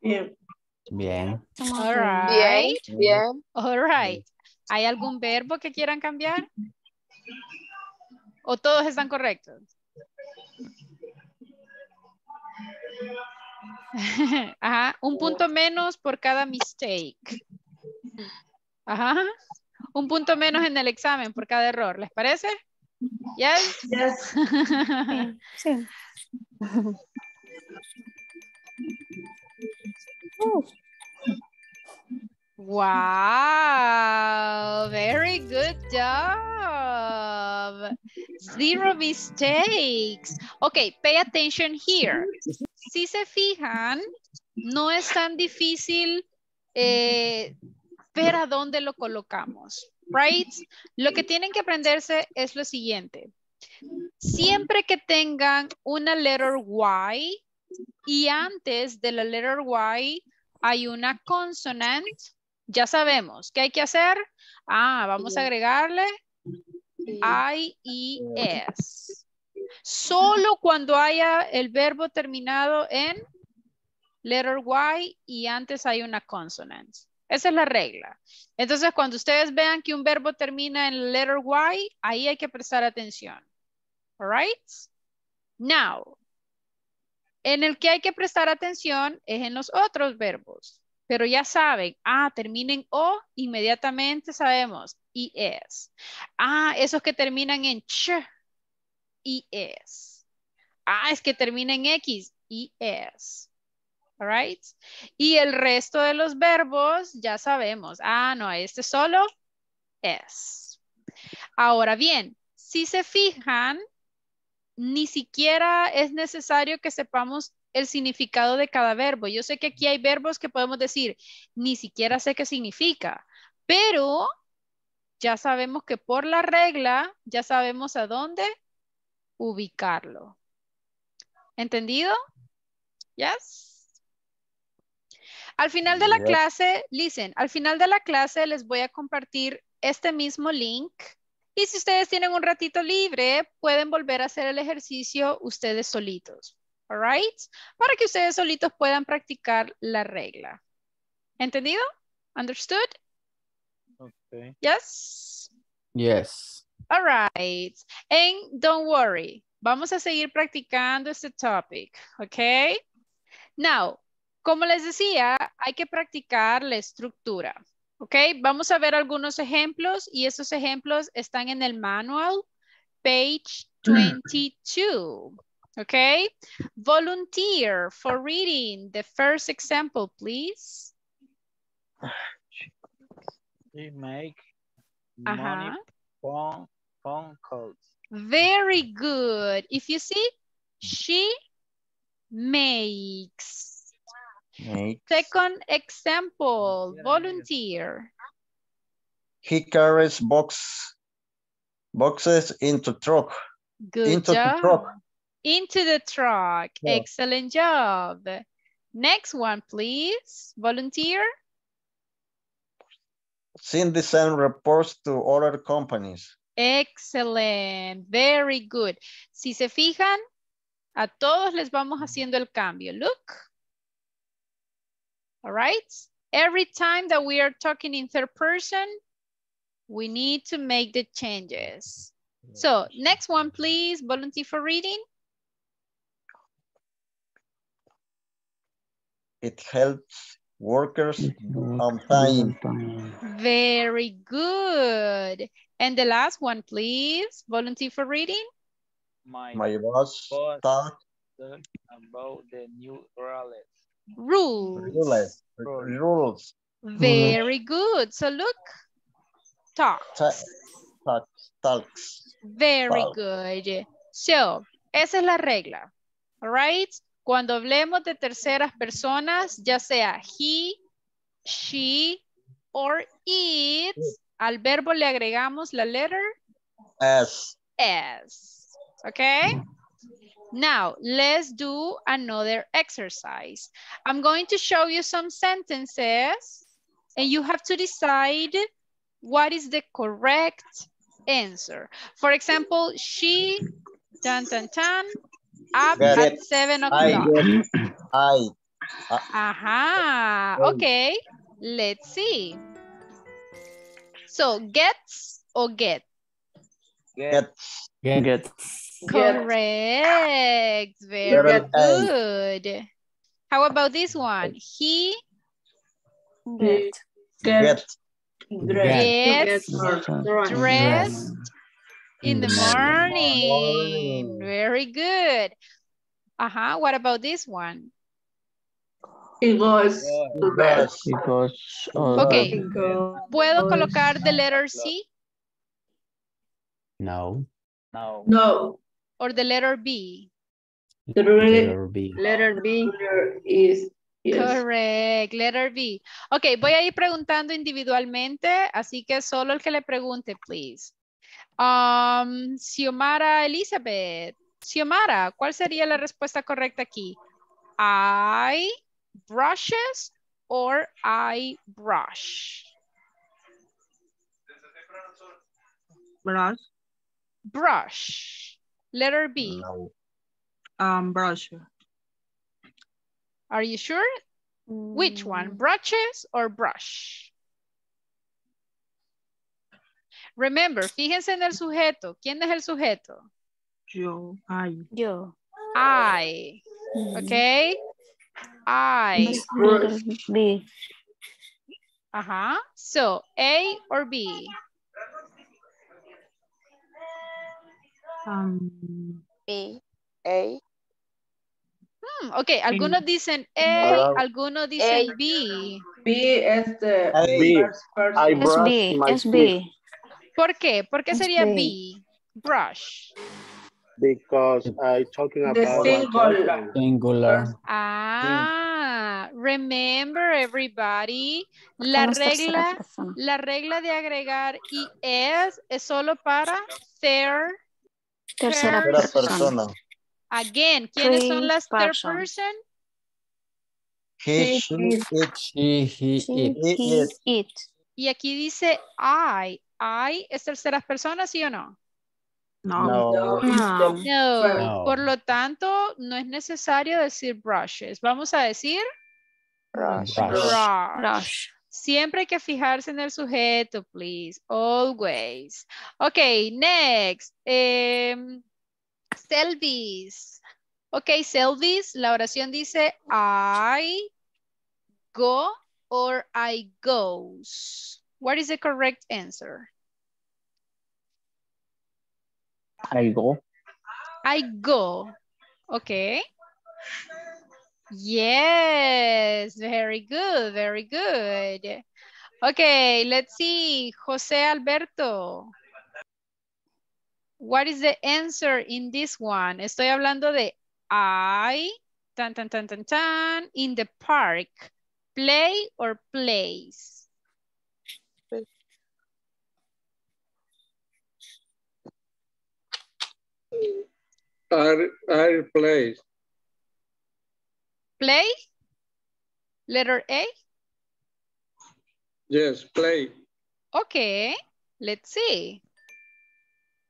Bien. Bien. All bien, right. bien. All right. ¿Hay algún verbo que quieran cambiar? ¿O todos están correctos? Ajá, un punto menos por cada mistake. Ajá. Un punto menos en el examen por cada error, ¿les parece? Yes. Yes. Sí. Wow, very good job. Zero mistakes. Ok, pay attention here. Si se fijan, no es tan difícil eh, ver a dónde lo colocamos, right? Lo que tienen que aprenderse es lo siguiente. Siempre que tengan una letter Y y antes de la letter Y hay una consonant, ya sabemos, ¿qué hay que hacer? Ah, vamos a agregarle I-E-S. Solo cuando haya el verbo terminado en letter Y y antes hay una consonant. Esa es la regla. Entonces, cuando ustedes vean que un verbo termina en letter Y, ahí hay que prestar atención. All right? Now, en el que hay que prestar atención es en los otros verbos. Pero ya saben, ah, termina en O, inmediatamente sabemos, es. Ah, esos que terminan en ch, es. Ah, es que termina en X, es. All right? Y el resto de los verbos ya sabemos. Ah, no, este solo es. Ahora bien, si se fijan, ni siquiera es necesario que sepamos el significado de cada verbo. Yo sé que aquí hay verbos que podemos decir, ni siquiera sé qué significa, pero ya sabemos que por la regla, ya sabemos a dónde ubicarlo. ¿Entendido? Yes. Al final de la clase, listen, al final de la clase les voy a compartir este mismo link. Y si ustedes tienen un ratito libre, pueden volver a hacer el ejercicio ustedes solitos. All right? Para que ustedes solitos puedan practicar la regla. ¿Entendido? Understood? Okay. Yes. Yes. All right. And don't worry. Vamos a seguir practicando este topic. ¿Ok? Now, como les decía, hay que practicar la estructura. ¿Ok? Vamos a ver algunos ejemplos y esos ejemplos están en el manual, page 22. ¿Ok? Volunteer for reading the first example, please. We make money phone, phone calls. Very good. If you see, she makes. Second example, volunteer. He carries box boxes into truck. Good into the job. truck. Into the truck. Yeah. Excellent job. Next one, please. Volunteer. Cindy send reports to other companies. Excellent. Very good. Si se fijan, a todos les vamos haciendo el cambio. Look. All right. Every time that we are talking in third person, we need to make the changes. So next one, please. Volunteer for reading. It helps workers on time. Very good. And the last one, please. Volunteer for reading. My, My boss boss talked talked about the new rules. Rules. rules. Very good. So look. Talk. Ta- Talks. Talks. Very good. So, esa es la regla. All right. Cuando hablemos de terceras personas, ya sea he, she, or it, al verbo le agregamos la letter As. S. Okay? Now, let's do another exercise. I'm going to show you some sentences and you have to decide what is the correct answer. For example, she, tan, tan, tan, up Get at it. seven o'clock. get. I. Uh, Ajá, Oh. okay. Let's see. So, gets or get? Get. Get. Get. Correct. Very Letter A. good. How about this one? He Get. Get. gets Dress. dressed in the In the morning. morning. Very good. Uh-huh. What about this one? It goes Yeah. to bed. Okay. ¿Puedo colocar the letter C No. No. No, or the letter B? the letter B. Letter B. is yes. Correct, letter B. Ok, voy a ir preguntando individualmente, así que solo el que le pregunte, please. Um, Xiomara Elizabeth. Xiomara, ¿cuál sería la respuesta correcta aquí? I brushes or I brush? Brush. brush. Letter B. Um, brush. Are you sure? Which one? Brushes or brush? Remember, fíjense en el sujeto. ¿Quién es el sujeto? Yo, I. Yo. I. Okay. I. Letter B. Uh-huh. So, A or B? Um, B, A, Hmm, ok, algunos dicen A, algunos dicen A. B. B is the B. Es B. Es B. ¿Por qué? ¿Por qué Es sería B. Brush. because I talking The about singular. Singular. Ah, remember everybody, la ¿Cómo es regla, la regla de agregar y es es solo para third Tercera tercera person. persona. persona. Again, ¿quiénes son las third person. He, she, it, She, he, She, it. It he, is. it. Y aquí dice I. I es terceras personas, ¿sí o no? no. no. Por lo tanto, no es necesario decir brushes. Vamos a decir brush. Brush. brush. Brush. Siempre hay que fijarse en el sujeto, please. Always. Ok, next. Em, Selvis. Ok, Selvis, la oración dice I go or I goes. What is the correct answer? I go. I go. Okay. Yes, very good, very good. Okay, let's see. Jose Alberto. What is the answer in this one? Estoy hablando de I, tan, tan, tan, tan, tan, in the park. Play or plays? I, I play. Play? Letter A? Yes, play. Ok, let's see.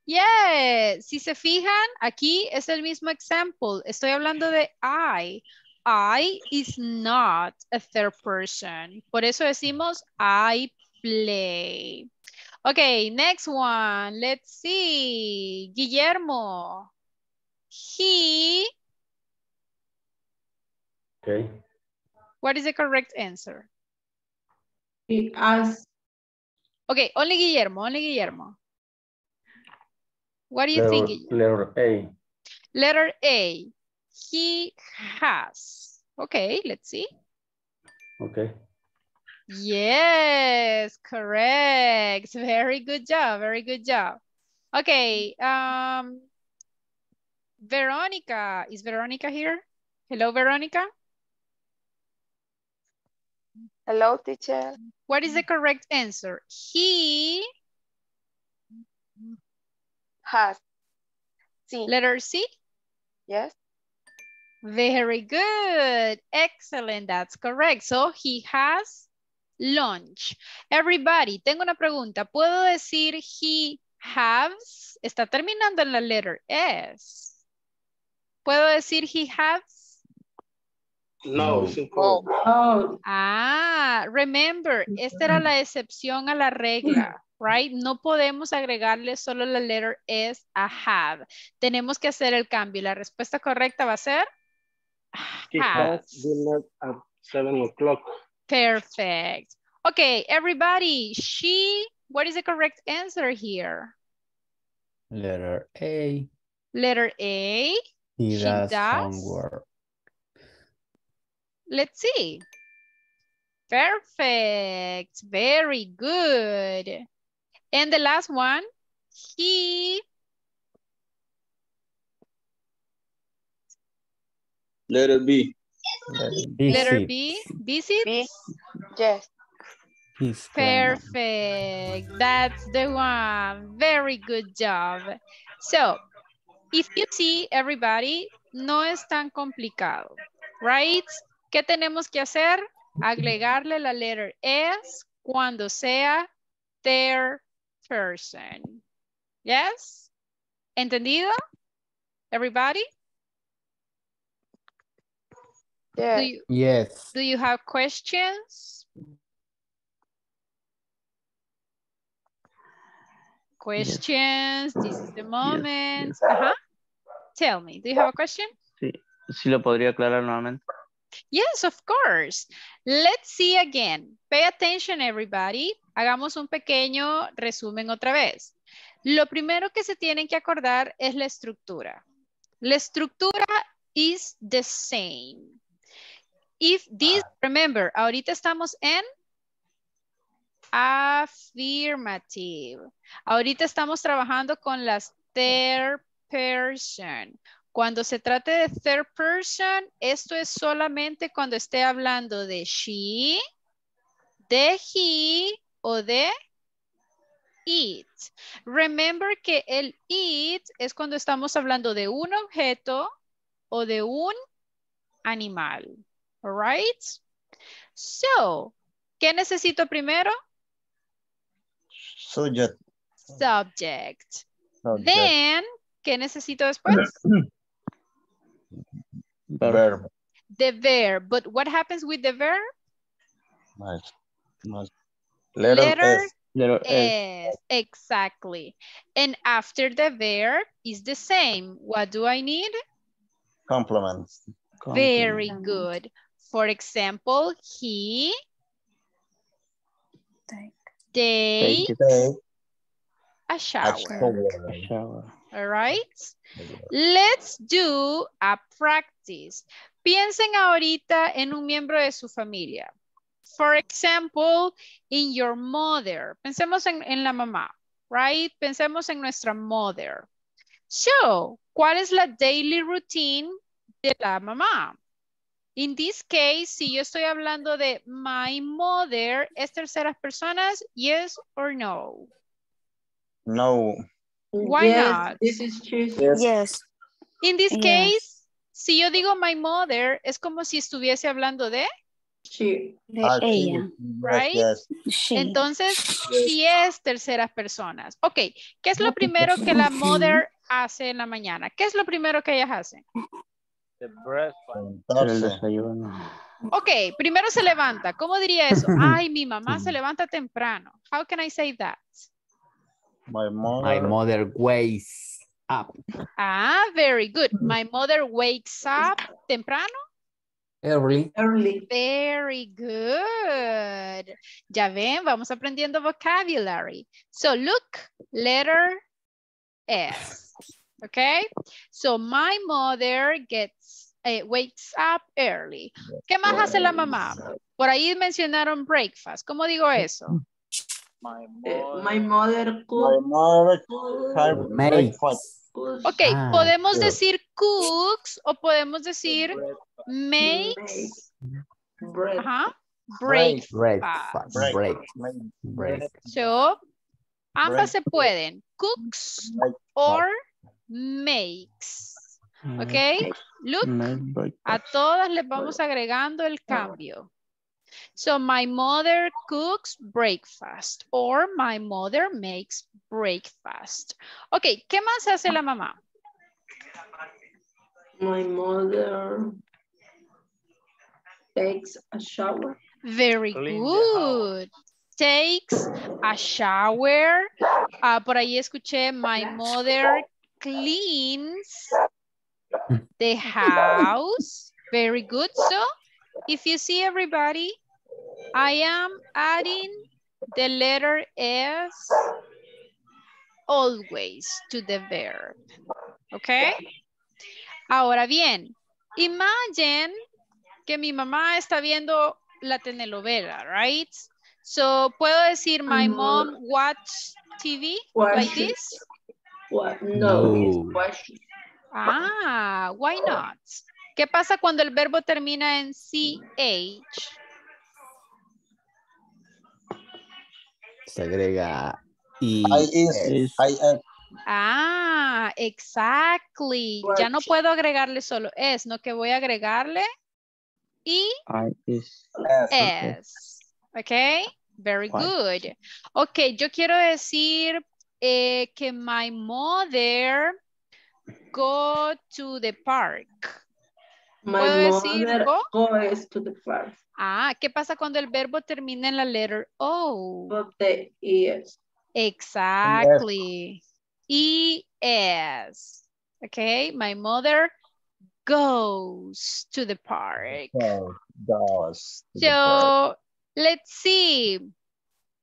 Yes, si se fijan, aquí es el mismo example. Estoy hablando de I. I is not a third person. Por eso decimos I play. Ok, next one. Let's see. Guillermo. He. Okay. What is the correct answer? He asked, Okay, only Guillermo, only Guillermo. What do you think? Letter A. Letter A, he has. Okay, let's see. Okay. Yes, correct. Very good job, very good job. Okay, um, Veronica, is Veronica here? Hello, Veronica. Hello, teacher. What is the correct answer? He, Has. Letter C. Yes. Very good. Excellent. That's correct. So he has lunch. Everybody, tengo una pregunta. ¿Puedo decir he has? Está terminando en la letter S. ¿Puedo decir he has? No, Oh, oh, Ah, remember, esta era la excepción a la regla, right? No podemos agregarle solo la letter S a have. Tenemos que hacer el cambio. La respuesta correcta va a ser he has has. dinner at seven o'clock. Perfect. Okay, everybody, she, what is the correct answer here? Letter A. Letter A, He She does does. homework. Let's see. Perfect, very good. And the last one, he, Letter B. letter Visit. B, visits. B. Yes. His. Perfect. That's the one. Very good job. So, if you see everybody, no es tan complicado, right? ¿Qué tenemos que hacer? Agregarle la letter S cuando sea third person. Yes? ¿Entendido? Everybody? Do Yes. you, Yes. do you have questions? Questions, this is the moment. Tell me, do you have a question? Sí, sí lo podría aclarar nuevamente. Yes, of course. Let's see again. Pay attention, everybody. Hagamos un pequeño resumen otra vez. Lo primero que se tienen que acordar es la estructura. La estructura is the same. If this, remember, ahorita estamos en affirmative. Ahorita estamos trabajando con las third person. Cuando se trate de third person, esto es solamente cuando esté hablando de she, de he o de it. Remember que el it es cuando estamos hablando de un objeto o de un animal. All right? So, ¿qué necesito primero? Subject. Subject. Subject. Then, ¿qué necesito después? Verb. The verb. But what happens with the verb? Nice. Nice. Letter, Letter S. Letter S. Exactly. And after the verb is the same. What do I need? Complements. Very good. For example, he takes Take. a A shower. shower. All right. Let's do a practice. Piensen ahorita en un miembro de su familia. For example, in your mother. Pensemos en, en la mamá, right? Pensemos en nuestra mother. So, ¿cuál es la daily routine de la mamá? In this case, si yo estoy hablando de my mother, ¿es terceras personas? Yes or no? No. Why yes, not? This is true. Yes. In this Yes. case, si yo digo my mother, es como si estuviese hablando de, She. De Ah, ella. right? Yes. She. Entonces, si es terceras personas. Ok, ¿qué es lo primero que la mother hace en la mañana? ¿Qué es lo primero que ellas hacen? Sentarse. desayuno. Ok, primero se levanta. ¿Cómo diría eso? Ay, mi mamá se levanta temprano. How can I say that? My mother. My mother wakes up Ah, very good. My mother wakes up temprano. early. Early. Very good. Ya ven, vamos aprendiendo vocabulary. So look, letter S. Okay? So my mother gets, eh, wakes up early. ¿Qué más hace la mamá? Por ahí mencionaron breakfast. ¿Cómo digo eso? Eh, my mother My cook. mother breakfast. cooks, Ok, Ah, podemos decir cooks o podemos decir makes. bread. Ajá. Break. Break. Break. Make Break. So, ambas se pueden. Cooks or makes. ¿Ok? Look, a todas les vamos agregando el cambio. So, my mother cooks breakfast or my mother makes breakfast. Ok, ¿qué más hace la mamá? My mother takes a shower. Very Clean good. Takes a shower. Ah, por ahí escuché my mother cleans the house. Very good. So, if you see everybody, I am adding the letter S always to the verb. Okay? Ahora bien, imagine que mi mamá está viendo la telenovela, right? So, ¿puedo decir my Mm. mom watch TV like this? What? No, No. Ah, why not? ¿Qué pasa cuando el verbo termina en CH? Se agrega y I is. I am. Ah, exactly. Ya no puedo agregarle solo es, no que voy a agregarle y I is. S. es. Ok, very good. Ok, yo quiero decir eh, que my mother go to the park. My ¿Puedo decir mother go? goes to the park. Ah, ¿qué pasa cuando el verbo termina en la letter O? But the ears. Exactly. E-S. Okay, my mother goes to the park. Goes park. So, let's see.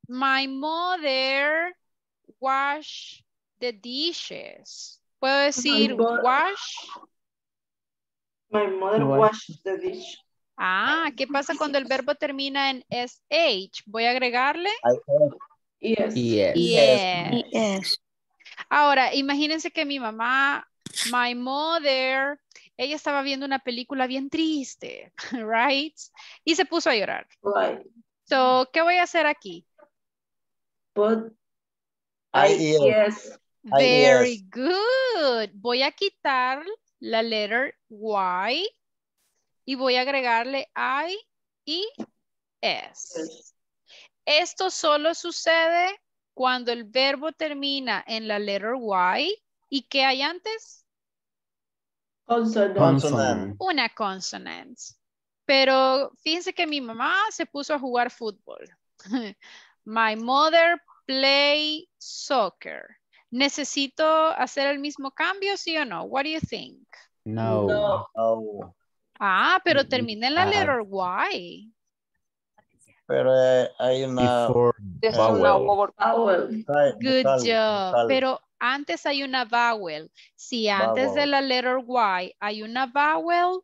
My mother wash the dishes. ¿Puedo decir wash? My mother washes the dish. Ah, ¿qué pasa cuando el verbo termina en SH? Voy a agregarle Yes. Yes. yes. Yes. Ahora, imagínense que mi mamá, my mother, ella estaba viendo una película bien triste, right? Y se puso a llorar. Right. So, ¿qué voy a hacer aquí? But I yes. I Very yes. good. Voy a quitar la letter Y y voy a agregarle I y S. Esto solo sucede cuando el verbo termina en la letter Y. ¿Y qué hay antes? Consonant. Consonant. Una consonant. Pero fíjense que mi mamá se puso a jugar fútbol. My mother play soccer. ¿Necesito hacer el mismo cambio, sí o no? What do you think? No. No. Ah, pero termina en la letter Y. pero eh, hay una Before Es una vowel. Good job. Pero antes hay una vowel. Si antes de la letter Y hay una vowel,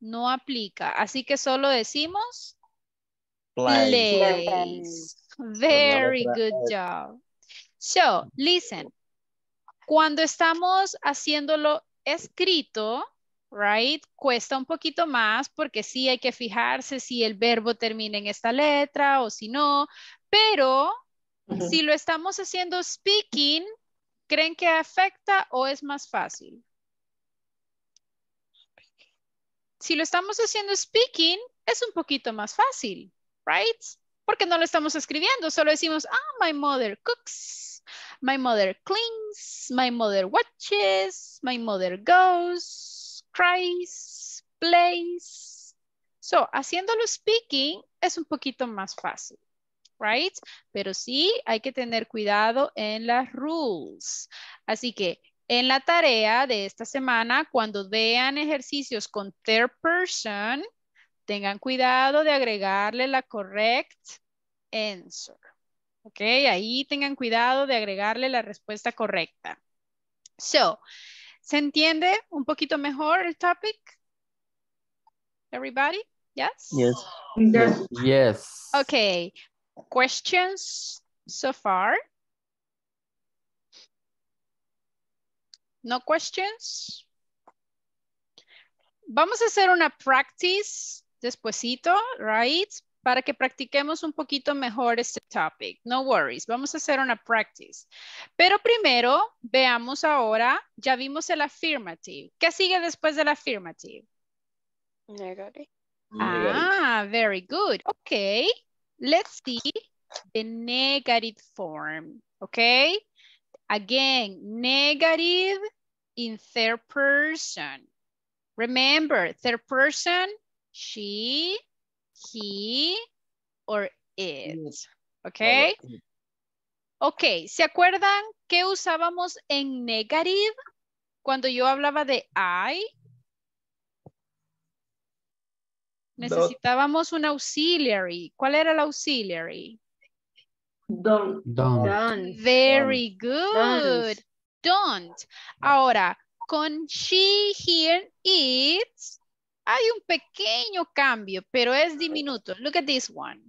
no aplica. Así que solo decimos plays. Very good job. So, listen. Cuando estamos haciéndolo escrito, right, cuesta un poquito más porque sí hay que fijarse si el verbo termina en esta letra o si no, pero si lo estamos haciendo speaking, ¿creen que afecta o es más fácil? Si lo estamos haciendo speaking, es un poquito más fácil, right? Porque no lo estamos escribiendo, solo decimos, ah, my mother cooks, my mother cleans, my mother watches, my mother goes, cries, plays. So, haciéndolo speaking es un poquito más fácil, right? Pero sí hay que tener cuidado en las rules. Así que en la tarea de esta semana, cuando vean ejercicios con third person, tengan cuidado de agregarle la correct answer. Ok, ahí tengan cuidado de agregarle la respuesta correcta. So, ¿se entiende un poquito mejor el topic? Everybody? Yes? Yes. Yes. Yes. Okay. Questions so far? No questions? Vamos a hacer una practice despuesito, right? Para que practiquemos un poquito mejor este topic. No worries, vamos a hacer una practice. Pero primero, veamos ahora, ya vimos el affirmative. ¿Qué sigue después del affirmative? Negative. Ah, very good. Okay, let's see the negative form. Okay, again, negative in third person. Remember, third person, she, he, or it. Okay. Ok, ¿se acuerdan que usábamos en negative cuando yo hablaba de I? Necesitábamos un auxiliary. ¿Cuál era el auxiliary? Don't. Don't. Very good. Don't. Ahora, con she, he, and it, hay un pequeño cambio, pero es diminuto. Look at this one.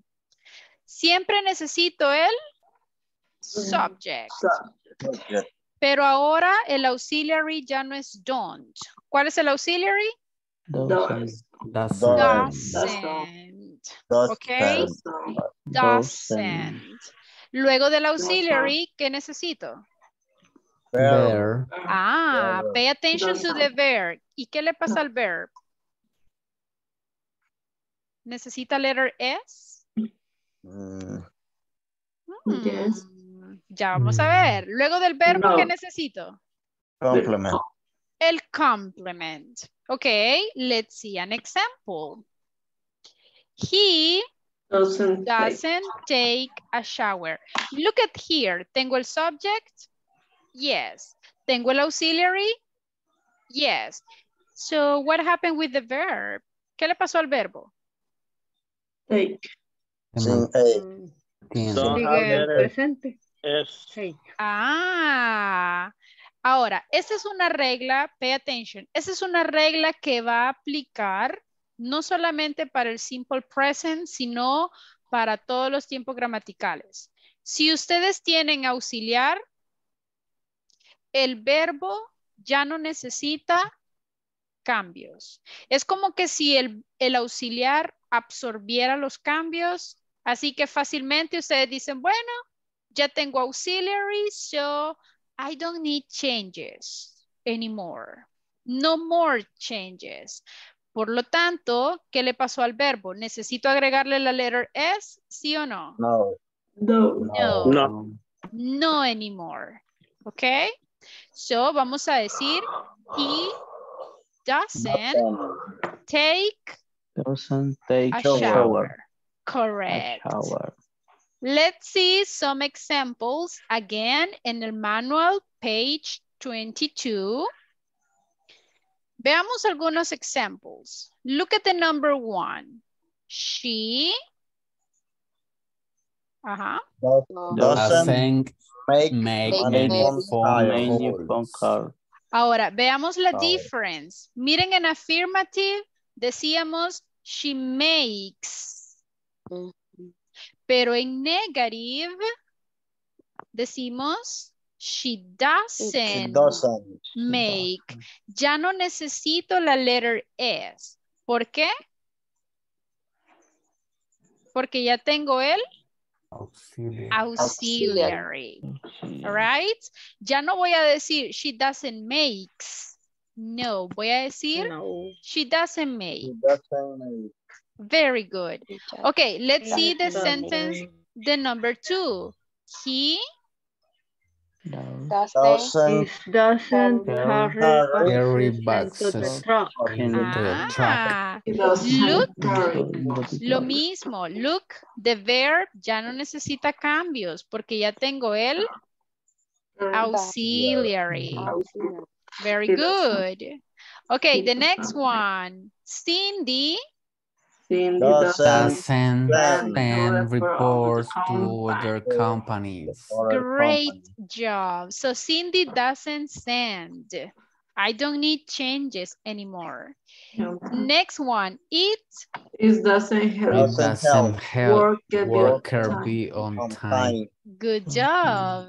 Siempre necesito el subject. Subject. Pero ahora el auxiliary ya no es don't. ¿Cuál es el auxiliary? Does. Doesn't. Doesn't. Okay. Doesn't. Luego del auxiliary, ¿qué necesito? There. Ah, Verb. pay attention to the verb. ¿Y qué le pasa al verb? ¿Necesita letter S? Mm, Yes. Mm, Ya vamos a ver. Luego del verbo, ¿qué No. necesito? complement. el complement. Okay, let's see an example. He Doesn't take. doesn't take a shower. Look at here. ¿Tengo el subject? Yes. ¿Tengo el auxiliary? Yes. So what happened with the verb? ¿Qué le pasó al verbo? Sin Sigue presente. Ah, ahora, esta es una regla, pay attention, esta es una regla que va a aplicar no solamente para el simple present, sino para todos los tiempos gramaticales. Si ustedes tienen auxiliar, el verbo ya no necesita cambios. Es como que si el, el auxiliar absorbiera los cambios, así que fácilmente ustedes dicen, bueno, ya tengo auxiliary, so I don't need changes anymore. No more changes. Por lo tanto, ¿qué le pasó al verbo? ¿Necesito agregarle la letter S? ¿Sí o no? No. No. No. No. No anymore. ¿Ok? So, vamos a decir, he doesn't take Doesn't take a shower. shower. A Correct. shower. Let's see some examples again in the manual, page 22. Veamos algunos examples. Look at the number one. She. Ajá. Doesn't Doesn't make make Make any any phone Any calls. phone call. Ahora, veamos la Ahora. difference. Miren en affirmative, decíamos she makes. Pero en negative, decimos she She doesn't doesn't. make. Ya no necesito la letter S. ¿Por qué? Porque ya tengo el Auxiliary. auxiliary. Sí. All right? Ya no voy a decir she doesn't makes. No, voy a decir No. she doesn't make. She doesn't make. Very good. Okay, let's see the sentence, the number two. He Does- Doesn't doesn't Carry carry boxes into the truck. into the truck. Ah, Look. lo mismo. Look, the verb ya no necesita cambios porque ya tengo el auxiliary. Very It good. Okay, the next one. Cindy Cindy Doesn't Doesn't send send reports to other companies. Great job. So Cindy doesn't send. I don't need changes anymore. Next one. It It doesn't help. Doesn't doesn't help Worker be on worker be on On time. time. good job.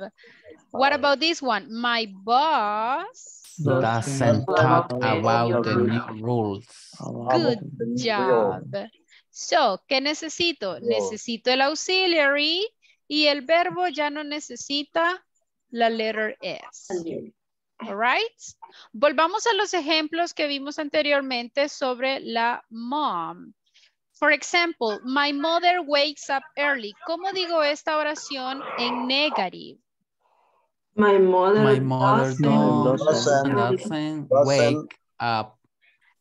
What about this one? My boss. Doesn't talk about the new rules. Good job. So, ¿qué necesito? Necesito el auxiliary y el verbo ya no necesita la letter S. All right. Volvamos a los ejemplos que vimos anteriormente sobre la mom. For example, my mother wakes up early. ¿Cómo digo esta oración en negative? My mother, My mother doesn't, doesn't, Doesn't- doesn't doesn't- wake up.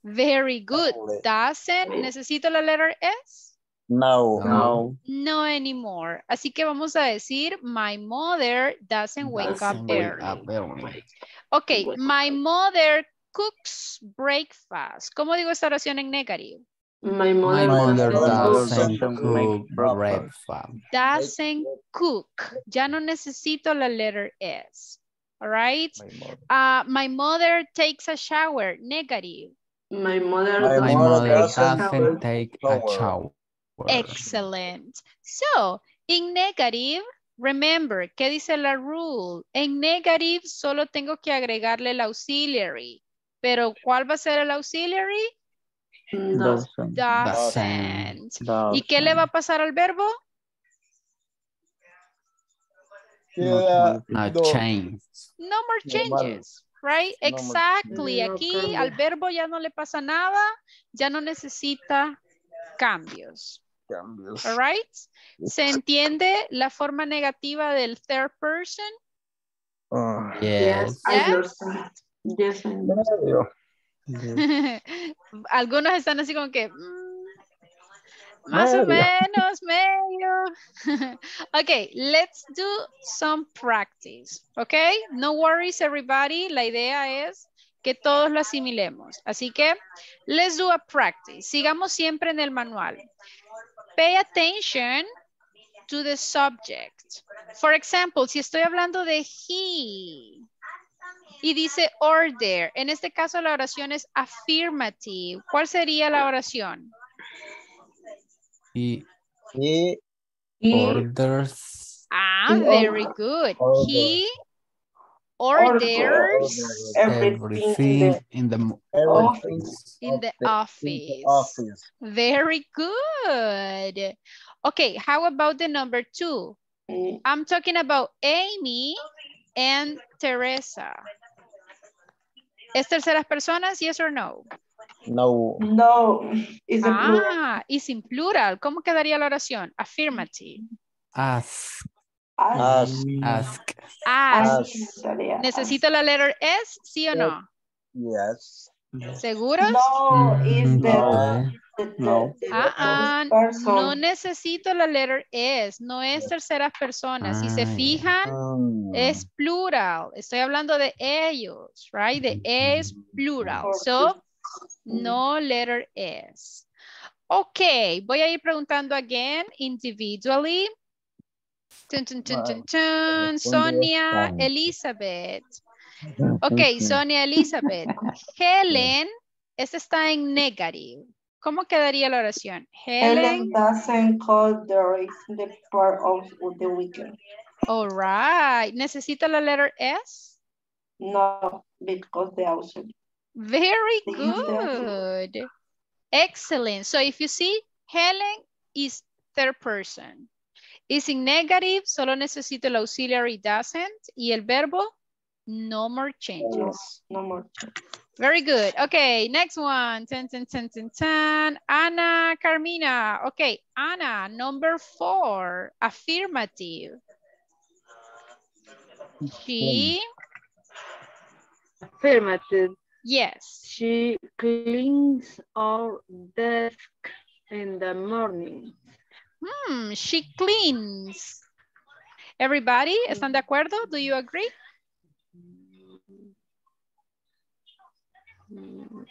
Very good. Doesn't. ¿Necesito la letter S? No. No. No anymore. Así que vamos a decir, my mother doesn't wake up wake early. up early. Ok, my mother cooks breakfast. ¿Cómo digo esta oración en negative? My My mother, mother doesn't cook breakfast. breakfast. Doesn't cook. Ya no necesito la letter S. All right. My mother. Uh, my mother takes a shower. Negative. my mother, My mother mother doesn't doesn't take a shower. shower. Excellent. So, in negative, remember, ¿qué dice la rule? En negative solo tengo que agregarle el auxiliary. Pero, ¿cuál va a ser el auxiliary? Does, Doesn't. Doesn't. ¿Y qué le va a pasar al verbo? Yeah, No no. change. No more changes, right? No Exactly. Aquí al verbo ya no le pasa nada, ya no necesita cambios. Cambios. All right? ¿Se entiende la forma negativa del third person? Ah, Yes. I Yeah. understand. Yes, Algunos están así como que... mm, más o menos, medio. okay, let's do some practice. Okay, no worries everybody. La idea es que todos lo asimilemos. Así que, let's do a practice. Sigamos siempre en el manual. Pay attention to the subject. For example, si estoy hablando de he y dice order, en este caso la oración es affirmative. ¿Cuál sería la oración? He Y orders Ah, very good. He orders everything in the everything in office. the office. Very good. Okay, how about the number two? Mm, I'm talking about Amy and Teresa. ¿Es terceras personas, yes or no? No. No, it's a plural. Ah, y sin plural. ¿Cómo quedaría la oración? Affirmative. ask Ask. ask Ask. ¿Necesito la letter S, sí o no? Yes. ¿Seguros? No, is Mm, the, no. The, the, No. the Ah, ah, no necesito la letter S, no es terceras personas. Si se fijan, es plural. Estoy hablando de ellos, right? De es plural. So, no letter S. Ok, voy a ir preguntando again individually. Tun, tun, tun, tun, tun. Sonia Elizabeth. Ok, Sonia Elizabeth. Helen, esta está en negative. ¿Cómo quedaría la oración? Helen Helen, doesn't call the race the part of the weekend. all right. ¿Necesita la letter S? No, because the outside. Very good. Excellent. So if you see, Helen is third person. Is in negative, solo necesito el auxiliary doesn't y el verbo, no more changes. No more. Very good. Okay, next one. Ten, ten, ten, ten, ten. Ana Carmina. Okay, Ana, number four, affirmative. She, Affirmative. yes. She cleans our desk in the morning. Hmm, she cleans. Everybody, ¿están de acuerdo? Do you agree? Mm.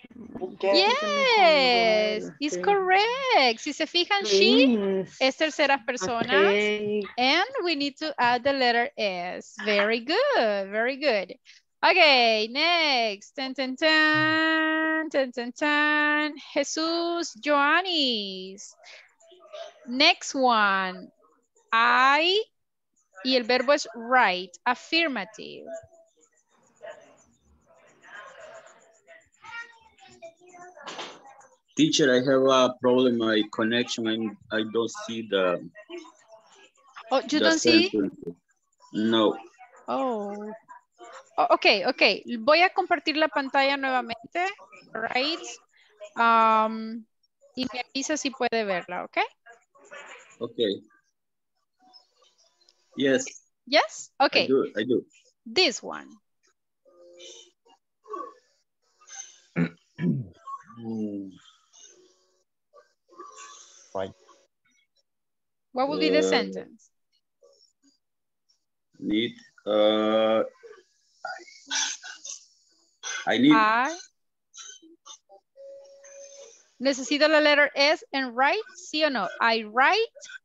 Yes, it's correct. Si se fijan, she Cleans. es terceras personas. Okay. And we need to add the letter S. Very good, very good. Okay, next. Ten, ten, ten, ten, ten, ten. Jesus Joannis. Next one. I, y el verbo es right, affirmative. Teacher, I have a problem. My connection. I'm, I don't see the. Oh, you the don't see? No. Oh. Ok, ok. Voy a compartir la pantalla nuevamente. Right. Um, y me avisa si puede verla, ¿ok? Okay. Yes. Yes? I Ok. do. I do. This one. Mm, Right. What will be the Uh, sentence? Need. Uh. I need. I. Necesito la letter S en write, ¿sí o no? I write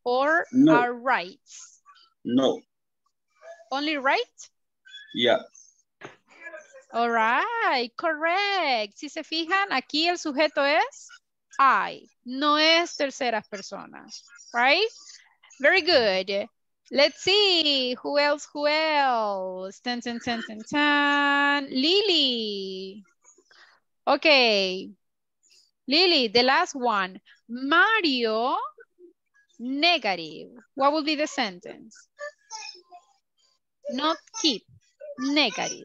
or No. are writes. No. Only write? Yeah. All right, correct. Si se fijan, aquí el sujeto es I, no es terceras personas, right? Very good. Let's see, who else, who else? Ten, ten, ten, ten, ten. Lily. Okay. Lily, the last one. Mario, negative. What will be the sentence? Not keep, negative.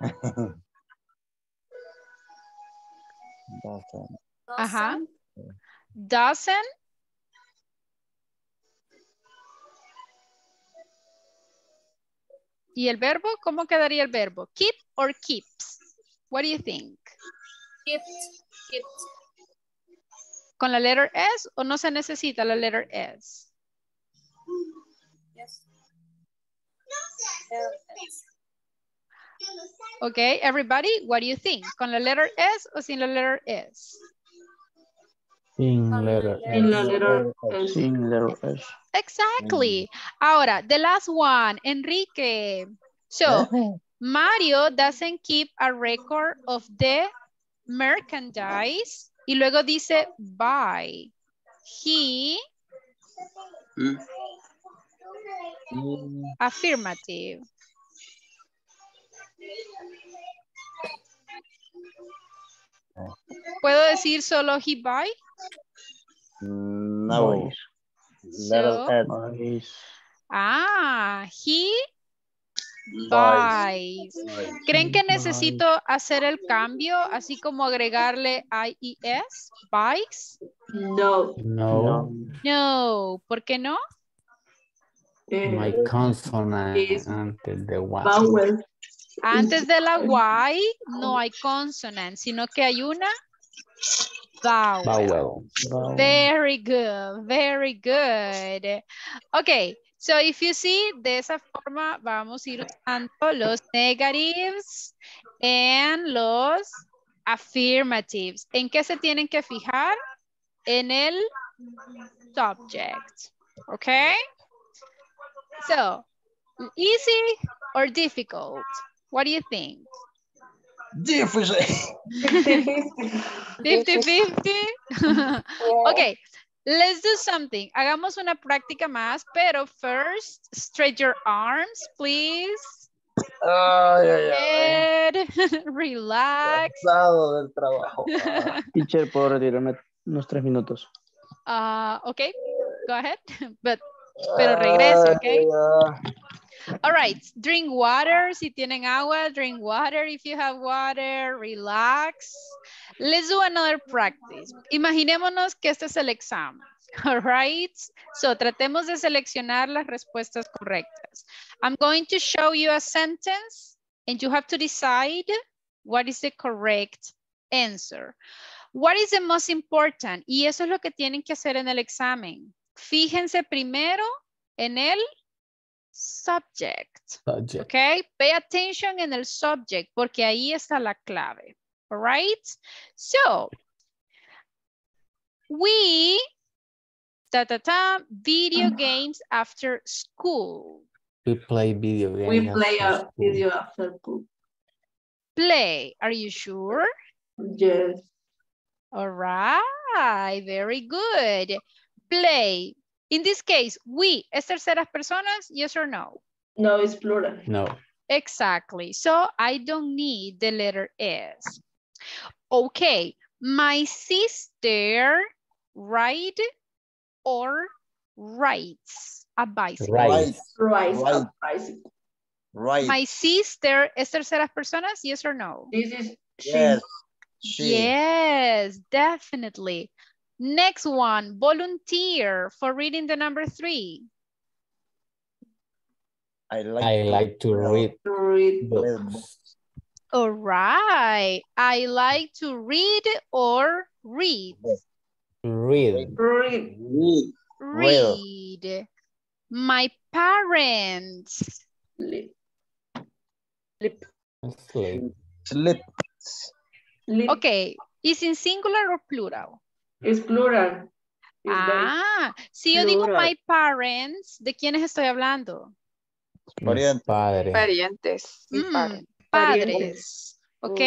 Doesn't. Ajá. Doesn't. ¿Y el verbo? ¿Cómo quedaría el verbo? Keep or keeps? What do you think? Keeps. Keeps. ¿Con la letter S o no se necesita la letter S? Yes. Okay, everybody, what do you think? ¿Con la letter S o sin la letter S? Sin letter Sin la S. letter S. Sin letter S. Exactly. Ahora, the last one, Enrique. So, Mario doesn't keep a record of the merchandise. Y luego dice buy. He, Mm. affirmative. ¿Puedo decir solo he buy? No. So, ah, he Buys. buys. ¿Creen que necesito hacer el cambio, así como agregarle IES? Buys? No. No. No, ¿por qué no? Eh, My consonant is antes de one. vowel. Antes de la Y no hay consonant, sino que hay una vowel. Vowel. Vowel. Very good, very good. Okay, so if you see, de esa forma vamos a ir usando los negatives and los affirmatives. ¿En qué se tienen que fijar? En el subject, okay? So, easy or difficult? What do you think? Difficult. 50-50? okay, let's do something. Hagamos una práctica más, pero first, stretch your arms, please. Ay, ay, ay. Head, relax. Cansado del trabajo. Ah. Teacher, puedo retirarme unos tres minutos. Uh, okay, go ahead. But, pero regrese, okay? Ay, ay. All right, drink water. Si tienen agua, drink water. If you have water, relax. Let's do another practice. Imaginémonos que este es el examen. All right. So tratemos de seleccionar las respuestas correctas. I'm going to show you a sentence and you have to decide what is the correct answer. What is the most important? Y eso es lo que tienen que hacer en el examen. Fíjense primero en el subject. Subject. Okay, pay attention en el subject porque ahí está la clave. All right, so we ta ta ta video mm. games after school. We play video games. We play after a school. video after school. Play, are you sure? Yes. All right, very good. Play. In this case, we, ¿es terceras personas? Yes or no? No, it's plural. No. Exactly. So I don't need the letter S. Okay. My sister ride or rides a bicycle. Right. Right. Right. Bicycle. Right. My sister, ¿es terceras personas? Yes or no? This is she. Yes. She. Yes, definitely. Next one, volunteer for reading the number three. I like. I like to read Read. books. All right. I like to read or read. Read. Read. Read. Read. My parents. Lip. Lip. Sleep. Sleep. Ok. Is sin singular or plural? Es plural. It's Ah, si yo digo my parents, ¿de quiénes estoy hablando? Parientes. Mm, padres. padres. ¿Ok?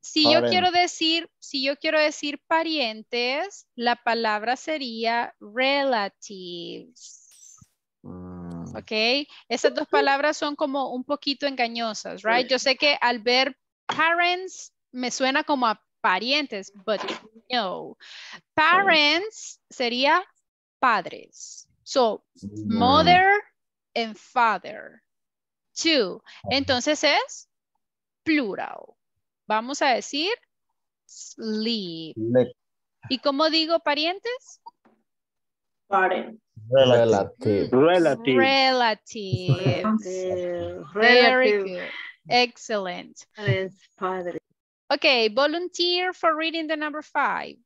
Si yo quiero decir, si yo quiero decir parientes, la palabra sería relatives. Mm, ¿Ok? Esas dos palabras son como un poquito engañosas, right? Yo sé que al ver parents me suena como a parientes, but no. Parents sería padres. So, mother and father. Two. Entonces es plural. Vamos a decir sleep. ¿Y cómo digo parientes? Parent. Relative. Relative. Relative. Very good. Excellent. es padre. Okay, volunteer for reading the number five.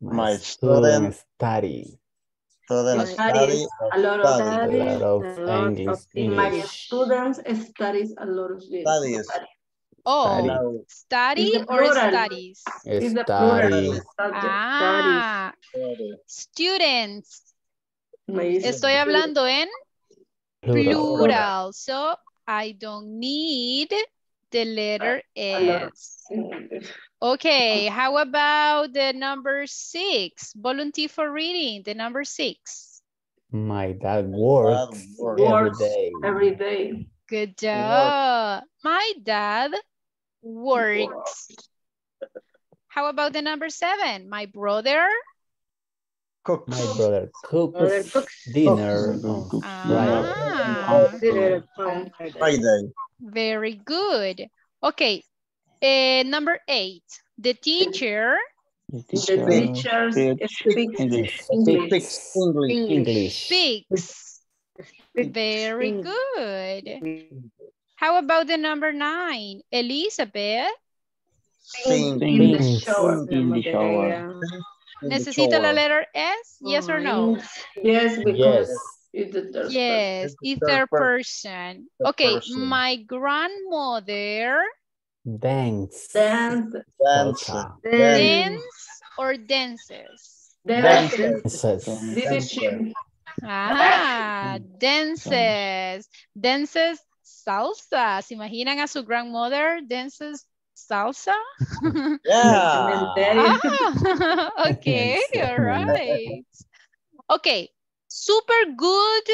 My student student, study student Studies study, a lot of study, a lot of a lot of English. My students studies a lot of this. Studies. Oh, Study. study or plural. studies? Is the plural Study. of the subject. Ah, study. students. My Estoy hablando en Plural. plural, so I don't need the letter S. Okay, how about the number six? Volunteer for reading, the number six. My dad works works every Works day. every day. Good job. My dad works. How about the number seven? My brother. Cooks. My brother cooks Brother cooks. dinner on Friday. Ah, Consider Friday. very good. Okay, eh, number eight. The teacher The teacher speaks English. Speaks English. English. speaks. Very good. How about the number nine? Elizabeth. Sing. In the shower. In the ¿Necesita la letter S? Yes or no? Yes, because Yes. it's the third Yes, It's the it's third third per- person. Okay, person. my grandmother Dance. Dance, Dance. Dance or dances? dance. Dances. This is she. Ah, dances. Dances salsa. ¿Se imaginan a su grandmother dances salsa? Yeah. Ah, okay, all right. Ok, super good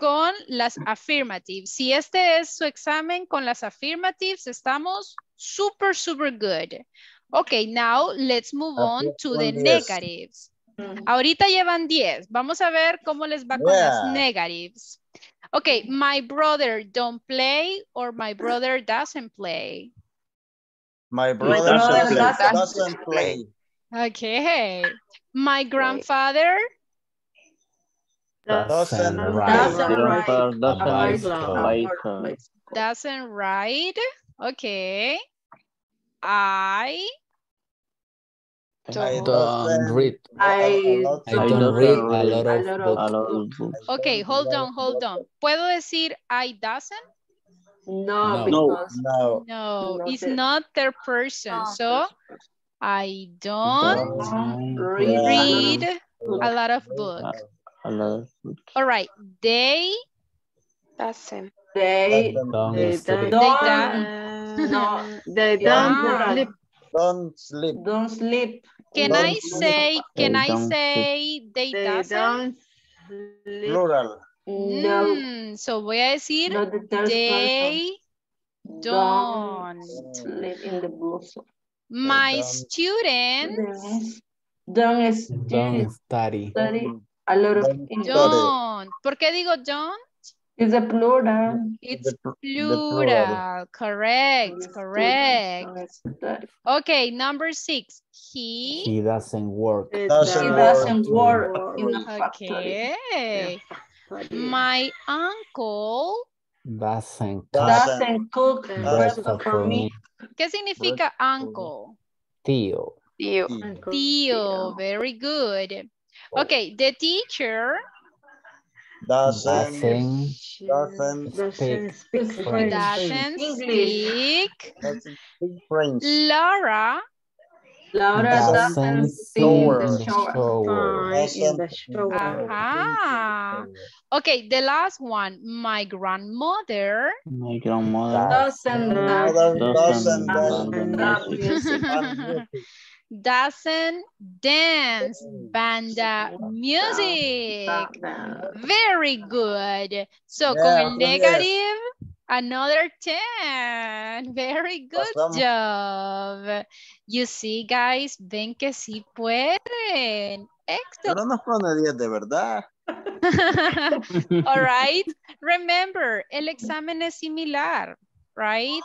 con las affirmatives. Si este es su examen con las affirmatives, estamos super, super good. Ok, now let's move on to the negatives. Ahorita llevan 10. Vamos a ver cómo les va con las negatives. Ok, my brother don't play or my brother doesn't play. My brother brother doesn't, doesn't doesn't play. Okay. My grandfather Doesn't Doesn't ride Doesn't doesn't ride. Okay. I I Don't read. I I don't read a lot a of lot of books. Okay, hold on, hold on. ¿Puedo decir I doesn't? No, No. because No. No, Not it's not their person. So I don't don't read read a lot of books. Hello. All right. They Doesn't. they Don't They. They don't no They don't don't sleep. Don't sleep. can Don't I sleep. say can They I say they They doesn't? don't sleep. Plural. No, Mm, so voy a decir the person. they don't. sleep in the bus. My don't. students Don't Don't study, study. study a lot of Don't. ¿Por qué digo don't? It's a plural. It's The pl- the plural. Correct, correct. Study. Okay, number six. He. He doesn't work. Doesn't He work. doesn't work in a factory. Okay. My uncle. Doesn't cook Doesn't cook breakfast breakfast for me. ¿Qué significa uncle? Tío. You. Tío. Very good. Okay, the teacher. Doesn't. Doesn't Doesn't. speak speak French. Doesn't English. speak. Doesn't speak French. Laura. Laura Doesn't doesn't sit sit in in shower. the shower. shower. in the shower. Ajá. Okay, the last one. My grandmother. My grandmother Doesn't Mother doesn't doesn't dance. Doesn't dance. Banda music. Very good. So, con Yeah, el yes. negative, another 10. Very good Pasamos. job. You see, guys, ven que sí pueden. Excellent. Pero nos pone 10 de verdad. All right. Remember, el examen es similar, right?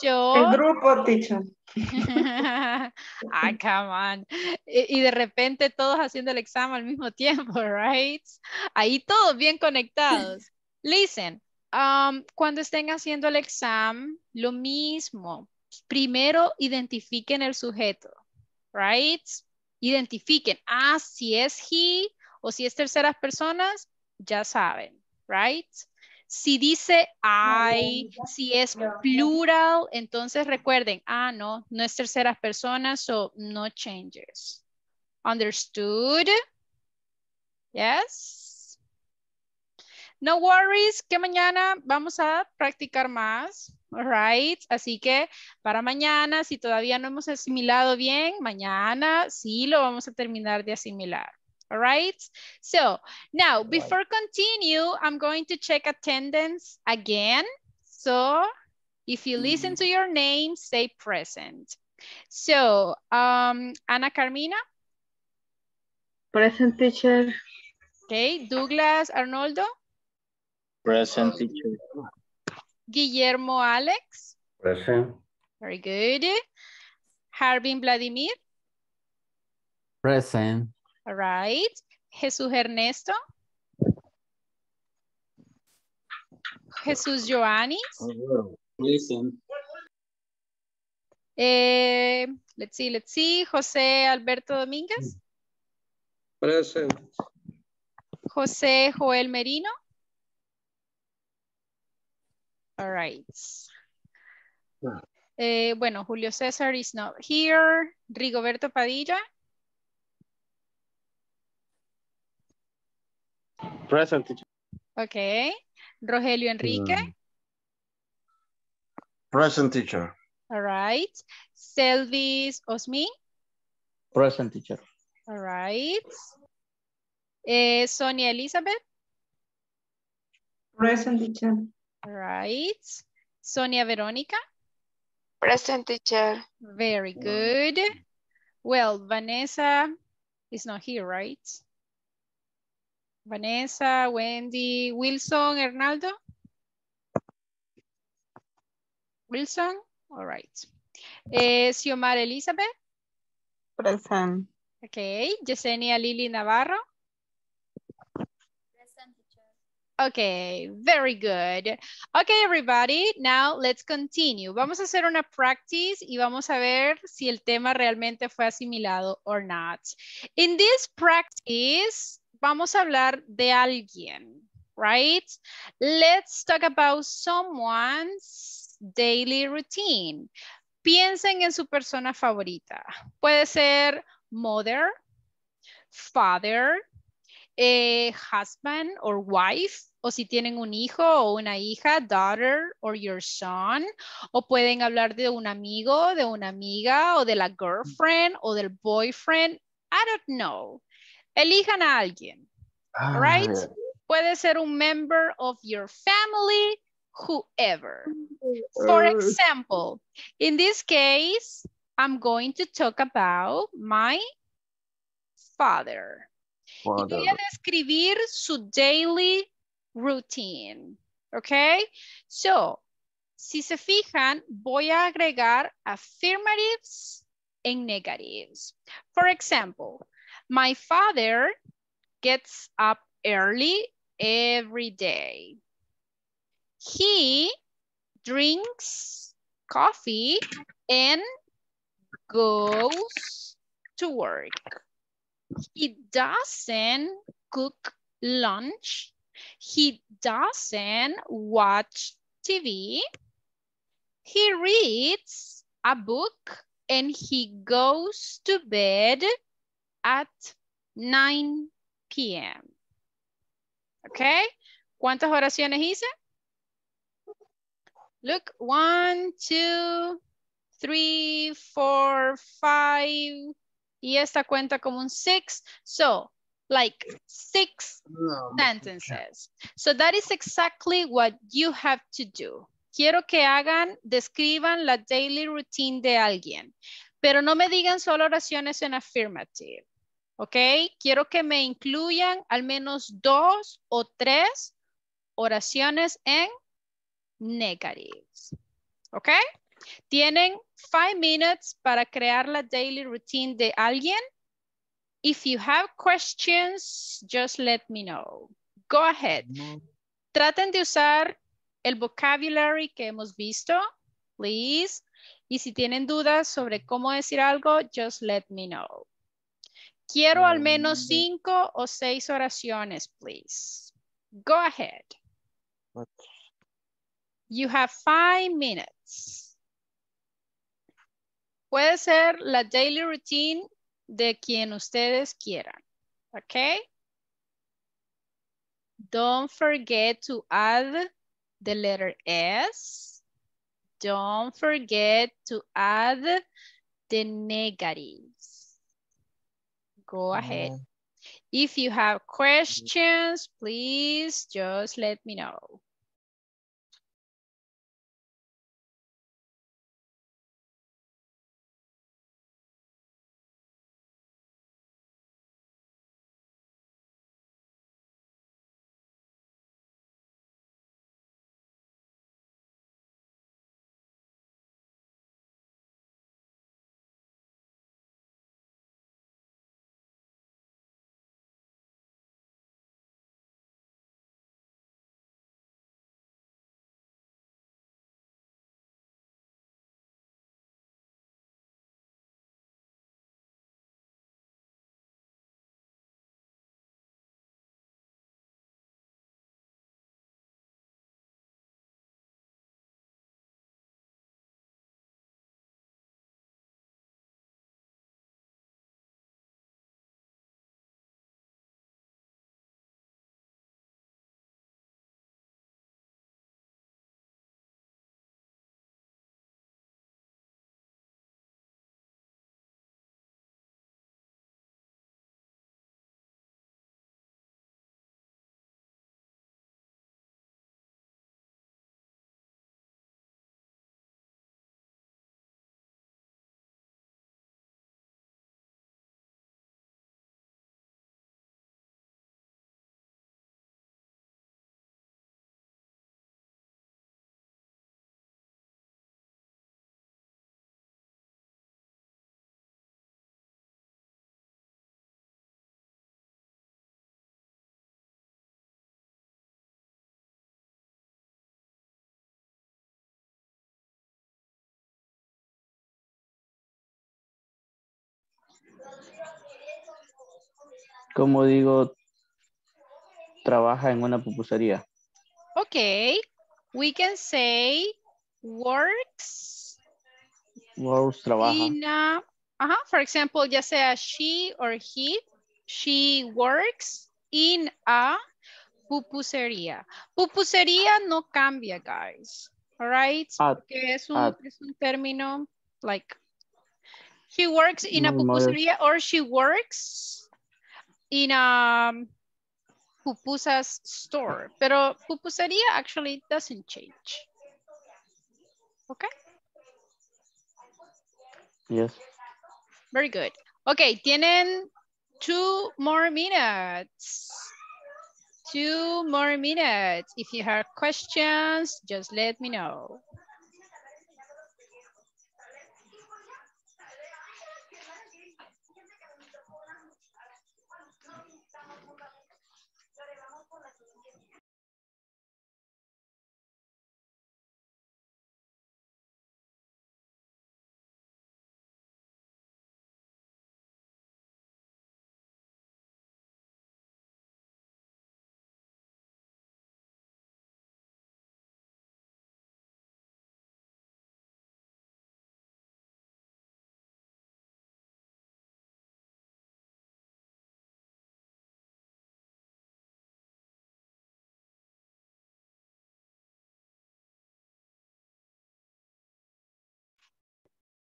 So, El grupo, teacher. ah, come on. Y, y de repente todos haciendo el examen al mismo tiempo, right? Ahí todos bien conectados. Listen, um, cuando estén haciendo el examen, lo mismo. Primero identifiquen el sujeto, right? Identifiquen, ah, si es he o si es terceras personas, ya saben, right? Si dice I, si es plural, entonces recuerden, ah, no, no es terceras personas, so no changes. Understood? Yes? No worries, que mañana vamos a practicar más, all right? Así que para mañana, si todavía no hemos asimilado bien, mañana sí lo vamos a terminar de asimilar. All right. So now before continue, I'm going to check attendance again. So if you listen to your name, say present. So um, Ana Carmina. Present teacher. Okay. Douglas Arnoldo. Present teacher. Guillermo Alex. Present. Very good. Harbin Vladimir. Present. All right. Jesús Ernesto. Jesús Joanis. Listen. Eh, let's see, let's see. José Alberto Domínguez. Present. José Joel Merino. All right. Eh, bueno, Julio César is not here. Rigoberto Padilla. Present teacher. Okay. Rogelio Enrique. Present teacher. All right. Selvis Osmi. Present teacher. All right. Eh, Sonia Elizabeth. Present teacher. All right. Sonia Verónica. Present teacher. Very good. Well, Vanessa is not here, right? Vanessa, Wendy, Wilson, Hernaldo? Wilson? All right. Eh, Xiomar Elizabeth? Present. Okay. Yesenia Lili Navarro? Okay, very good. Okay, everybody, now let's continue. Vamos a hacer una practice y vamos a ver si el tema realmente fue asimilado or not. In this practice, vamos a hablar de alguien, right? Let's talk about someone's daily routine. Piensen en su persona favorita. Puede ser mother, father, eh, husband or wife, o si tienen un hijo o una hija, daughter or your son, o pueden hablar de un amigo, de una amiga, o de la girlfriend, o del boyfriend, I don't know. Elijan a alguien, right? Puede ser un member of your family, whoever. For example, in this case, I'm going to talk about my father. Y voy a describir su daily routine. Okay? So, si se fijan, voy a agregar affirmatives and negatives. For example, my father gets up early every day. He drinks coffee and goes to work. He doesn't cook lunch. He doesn't watch TV. He reads a book and he goes to bed at 9 p.m. ¿Ok? ¿Cuántas oraciones hice? Look, one, two, three, four, five, y esta cuenta como un six. So, like six sentences. So that is exactly what you have to do. Quiero que hagan, describan la daily routine de alguien, pero no me digan solo oraciones en affirmative. ¿Ok? Quiero que me incluyan al menos dos o tres oraciones en negatives. ¿Ok? Tienen five minutes para crear la daily routine de alguien. If you have questions, just let me know. Go ahead. Traten de usar el vocabulary que hemos visto, please. Y si tienen dudas sobre cómo decir algo, just let me know. Quiero al menos mm. cinco o seis oraciones, please. Go ahead. You have five minutes. Puede ser la daily routine de quien ustedes quieran. ¿Ok? Don't forget to add the letter S. Don't forget to add the negatives. Go ahead. If you have questions, please just let me know. Como digo, trabaja en una pupusería. Okay, we can say works Works trabaja. in a, for example, ya sea she or he, she works in a pupusería. Pupusería no cambia, guys. All right? At- Porque es un, at. es un término, like, he works in a pupusería or she works in a pupusas store. Pero pupusería actually doesn't change. Okay? Yes. Very good. Okay, tienen two more minutes. Two more minutes. If you have questions, just let me know.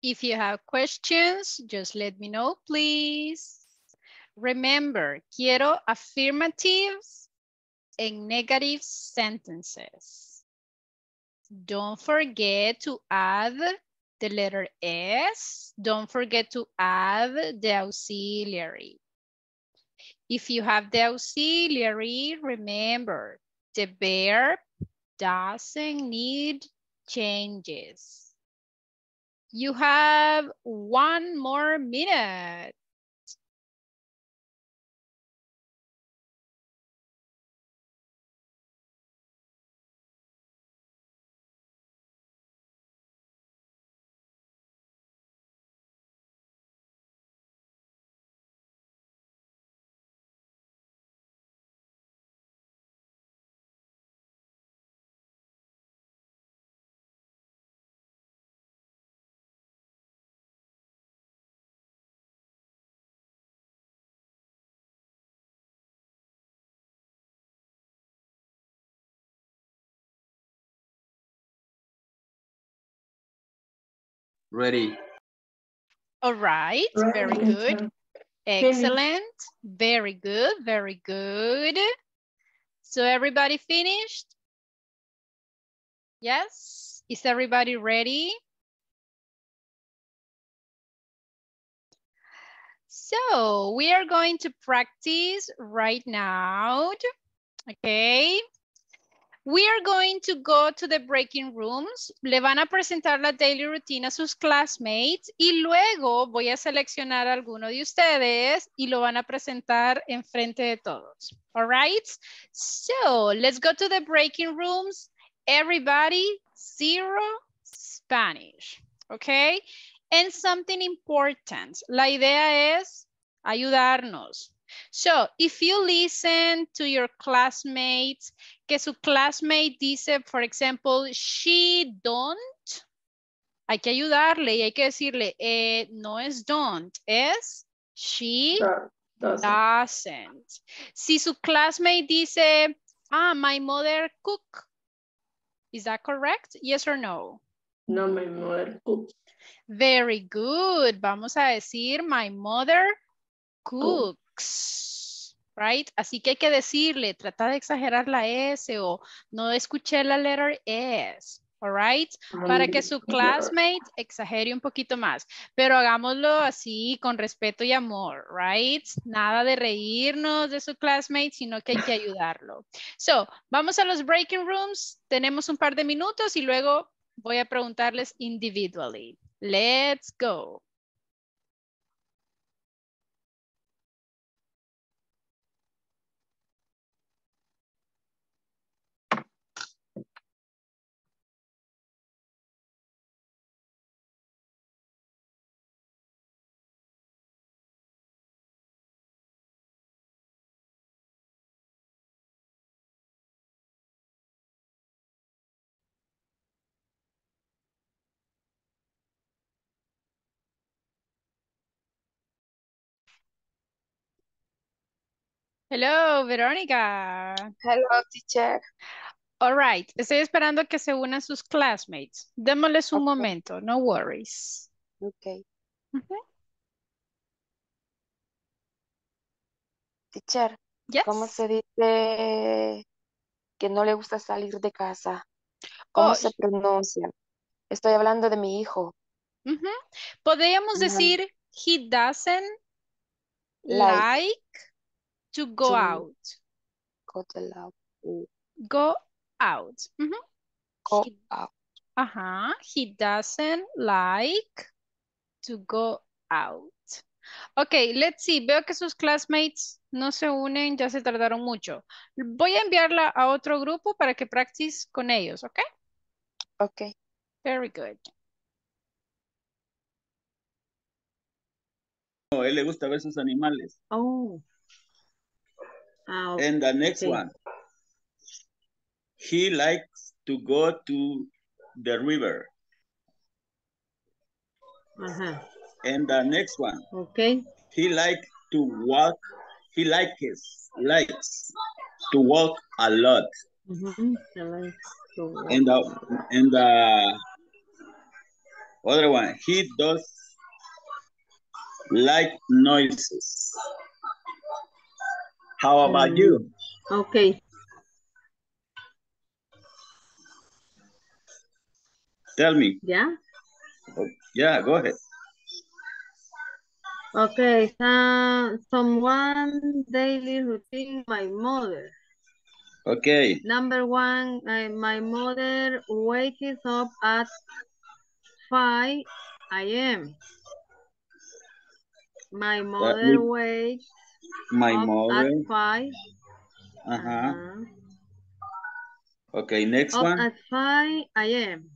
If you have questions, just let me know, please. Remember, quiero affirmatives and negative sentences. Don't forget to add the letter S. Don't forget to add the auxiliary. If you have the auxiliary, remember, the verb doesn't need changes. You have one more minute. Ready. All right, very good. Excellent. Very good, very good. So everybody finished? Yes? Is everybody ready? So we are going to practice right now. Okay. We are going to go to the breaking rooms. Le van a presentar la daily routine a sus classmates y luego voy a seleccionar a alguno de ustedes y lo van a presentar en frente de todos. All right? So let's go to the breaking rooms. Everybody, zero Spanish. Okay? And something important. La idea es ayudarnos. So, if you listen to your classmates, que su classmate dice, for example, she don't, hay que ayudarle y hay que decirle, eh, no es don't, es she doesn't. Si su classmate dice, ah, my mother cook, is that correct? Yes or no? No, my mother cooks. Very good. Vamos a decir, my mother cooks, right? Así que hay que decirle, trata de exagerar la S o no escuché la letter S, all right? Para que su classmate exagere un poquito más, pero hagámoslo así con respeto y amor, right? Nada de reírnos de su classmate, sino que hay que ayudarlo. So, vamos a los breaking rooms, tenemos un par de minutos y luego voy a preguntarles individually. Let's go. Hello, Verónica. Hello, teacher. All right, estoy esperando que se unan sus classmates. Démosles un momento, no worries. Ok. Ujú. Teacher, Yes. ¿cómo se dice que no le gusta salir de casa? ¿Cómo Oh, se pronuncia? Estoy hablando de mi hijo. Podríamos decir, he doesn't Like. like to go To- out. Go to la- Go out. Go He- out. Ajá, he doesn't like to go out. Ok, let's see. Veo que sus classmates no se unen, ya se tardaron mucho. Voy a enviarla a otro grupo para que practice con ellos, ¿ok? Ok. Very good. No, a él le gusta ver sus animales. Oh. Ah, And the next okay. one. He likes to go to the river. Ajá. And the next one. Okay. He likes to walk. He likes likes to walk a lot. Like to walk. And the and the other one. He does like noises. How about you? Okay. Tell me. Yeah. Oh, yeah, go ahead. Okay. Uh, someone daily routine. My mother. Okay. Number one, uh, my mother wakes up at five am. My mother wakes My up mother. at five. Uh-huh. Uh, Okay, next up one. at five I am.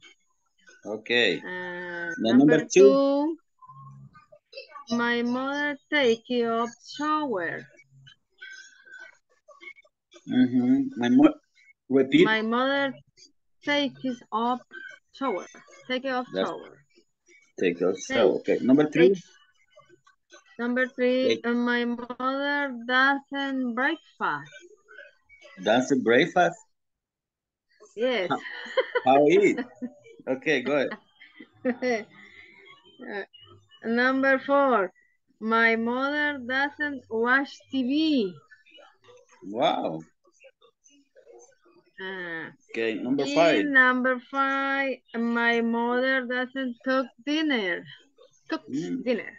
Okay. Uh, The number, number two. two. My mother take up shower. Mm-hmm. My mo repeat. My mother takes up shower. Take up That's- shower. Take. Take. So, okay. Number three. Takes- Number three, uh, my mother doesn't breakfast. And breakfast. Yes. How eat? Okay, good. Uh, number four, my mother doesn't watch TV. Wow. Uh, Okay, number five. Number five, my mother doesn't cook dinner. Cook Mm. dinner.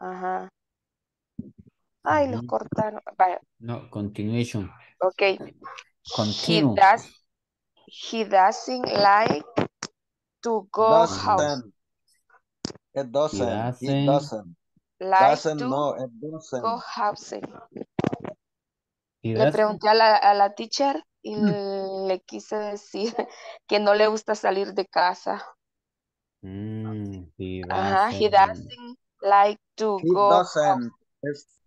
Ajá. Ay, los cortaron. Vaya, No, continuation. ok. He Continue. does, he doesn't like to go house. Doesn't. It doesn't. doesn't. It doesn't. Like Doesn't. to No, it doesn't. go housing. He Le doesn't- pregunté a la, a la teacher y le quise decir que no le gusta salir de casa. Mm, he Ajá, he doesn't. Like to It go doesn't.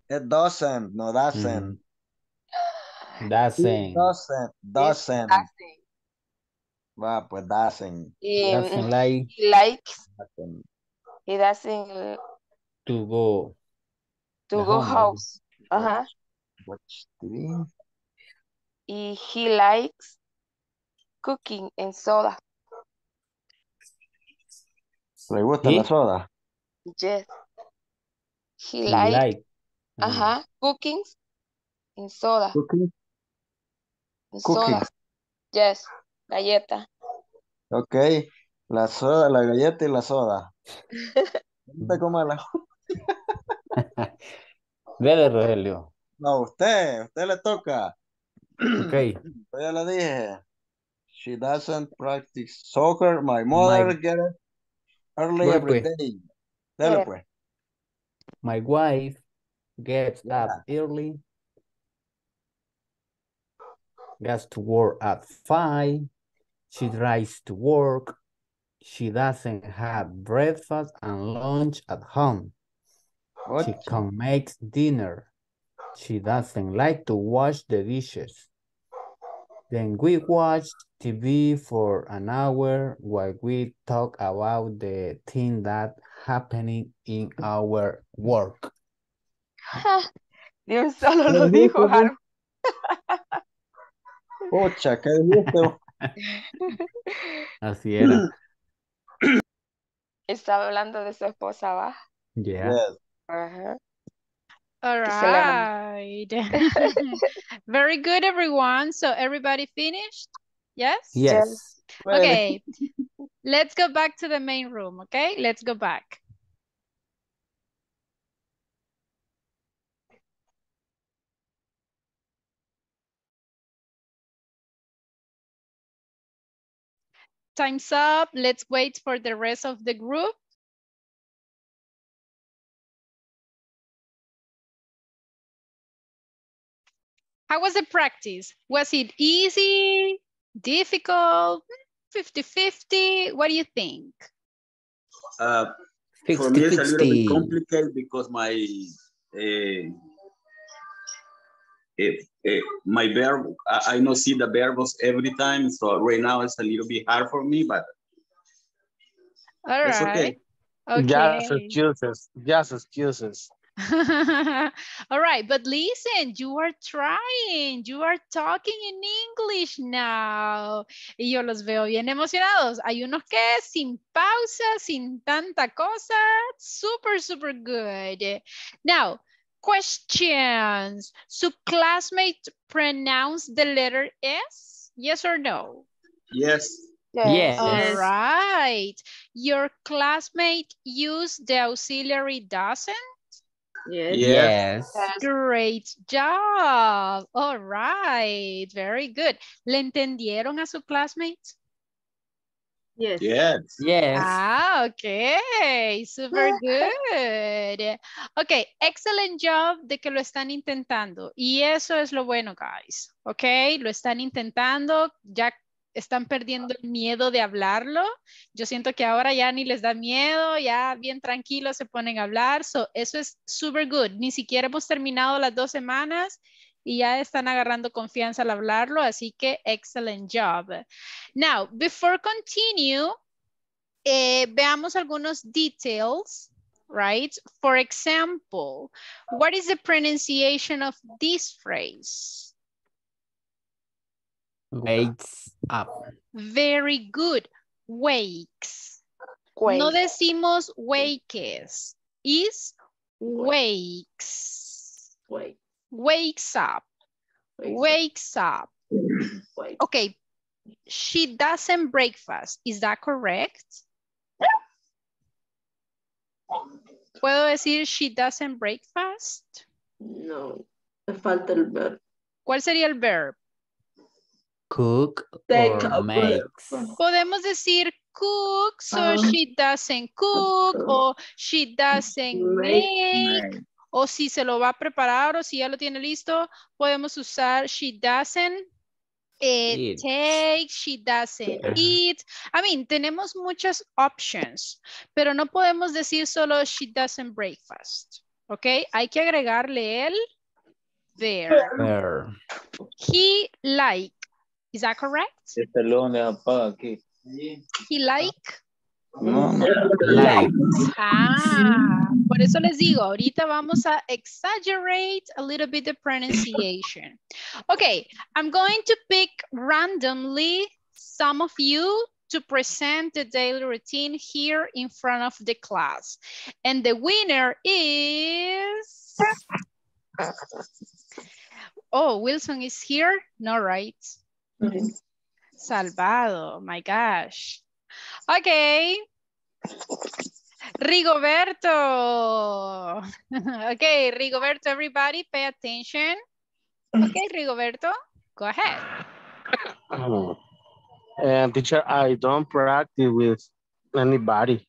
It doesn't. No, doesn't. Mm, doesn't. doesn't. Doesn't. doesn't. Va, pues doesn't. Y, Doesn't like he likes, Doesn't. he doesn't to go. to The go home. house. Ajá. Watch TV. Y he likes cooking and soda. ¿Le gusta ¿Sí? la soda? Yes. He He likes, like. Mm, ajá, cooking and soda. Cooking. Cooking. sodas. Yes, galleta. Ok. La soda, la galleta y la soda. ¿No te come la- Dele, Rogelio. No, usted. Usted le toca. Ok. Yo ya le dije. She doesn't practice soccer. My mother My- get it early every pues. day. Dale Bien. pues. My wife gets Yeah. up early. Gets to work at five. She ah. drives to work. She doesn't have breakfast and lunch at home. She Ocho. can make dinner. She doesn't like to wash the dishes. Then we watch TV for an hour while we talk about the thing that happening in our work. De un solo ¿Qué lo dijo? Harold. Pucha, ¿qué dijiste? Así era. Estaba hablando de su esposa, ¿va? Yeah. Yes. Ajá. All Que se la- right. Very good, everyone. So everybody finished? Yes? Yes. Okay. Let's go back to the main room, okay? Let's go back. Time's up. Let's wait for the rest of the group. How was the practice? Was it easy, difficult, 50-50? What do you think? Uh, for me, it's a little bit complicated because my uh, eh, eh, my verb, I, I don't see the verbs every time. So right now it's a little bit hard for me, but All it's right. okay. Just Okay. excuses. Just excuses. All right, but listen, you are trying, you are talking in English now. Y yo los veo bien emocionados. Hay unos que sin pausa, sin tanta cosa, super, super good. Now, questions. So classmate pronounce the letter S? Yes or no? Yes. Yes. All right. Your classmate use the auxiliary doesn't? Yes. Yes. Great job. All right. Very good. ¿Le entendieron a su classmate? Yes. Yes. Yes. Ah, okay, super good. Okay, excellent job de que lo están intentando. Y eso es lo bueno, guys. Okay, lo están intentando, ya están perdiendo el miedo de hablarlo. Yo siento que ahora ya ni les da miedo, ya bien tranquilos se ponen a hablar. So, eso es super good. Ni siquiera hemos terminado las dos semanas y ya están agarrando confianza al hablarlo, así que excellent job. Now, before continue, eh, veamos algunos details, right? For example, what is the pronunciation of this phrase? Wakes up. Very good. Wakes. No decimos wakes. Is wakes. Wait. Wakes up. Wakes up. Okay. She doesn't breakfast. Is that correct? ¿Puedo decir she doesn't breakfast? No, me falta el verbo. ¿Cuál sería el verb? Cook Take or makes. Podemos decir cook, so Ah. she doesn't cook, o she doesn't make, o si se lo va a preparar, o si ya lo tiene listo, podemos usar she doesn't eh, Eat. take, she doesn't eat. I mean, tenemos muchas options, pero no podemos decir solo she doesn't breakfast, ¿ok? Hay que agregarle el there. There. He like, is that correct? Este lunes apaga aquí. He like. No, no. Like. Ah, por eso les digo, ahorita vamos a exaggerate a little bit the pronunciation. Okay, I'm going to pick randomly some of you to present the daily routine here in front of the class. And the winner is... Oh, Wilson is here? No, right? Salvado, my gosh. Okay. Rigoberto. Okay, Rigoberto, everybody pay attention. Okay, Rigoberto, go ahead. And teacher, I don't practice with anybody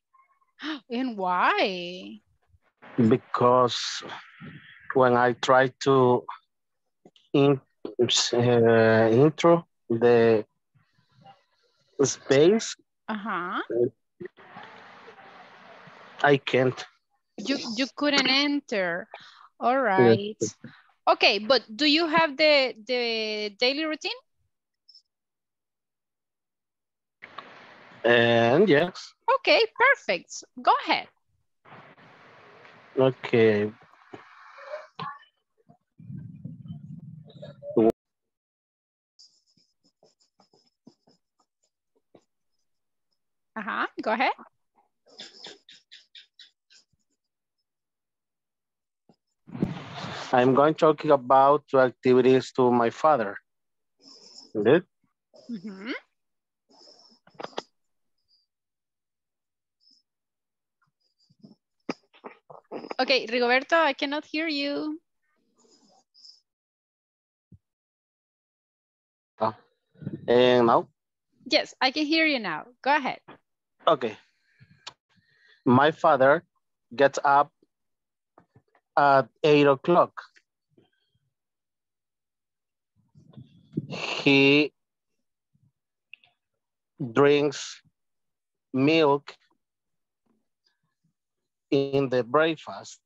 And why? because when I try to in, uh, intro the space, Uh-huh. I can't. You, you couldn't enter. All right. Okay, but do you have the, the daily routine? And yes, Okay, perfect. Go ahead. okay. Uh-huh, go ahead. I'm going talking about two activities to my father. Good. Mhm. Okay, Rigoberto, I cannot hear you. And now, Yes, I can hear you now. Go ahead. Okay. My father gets up at eight o'clock. He drinks milk in the breakfast.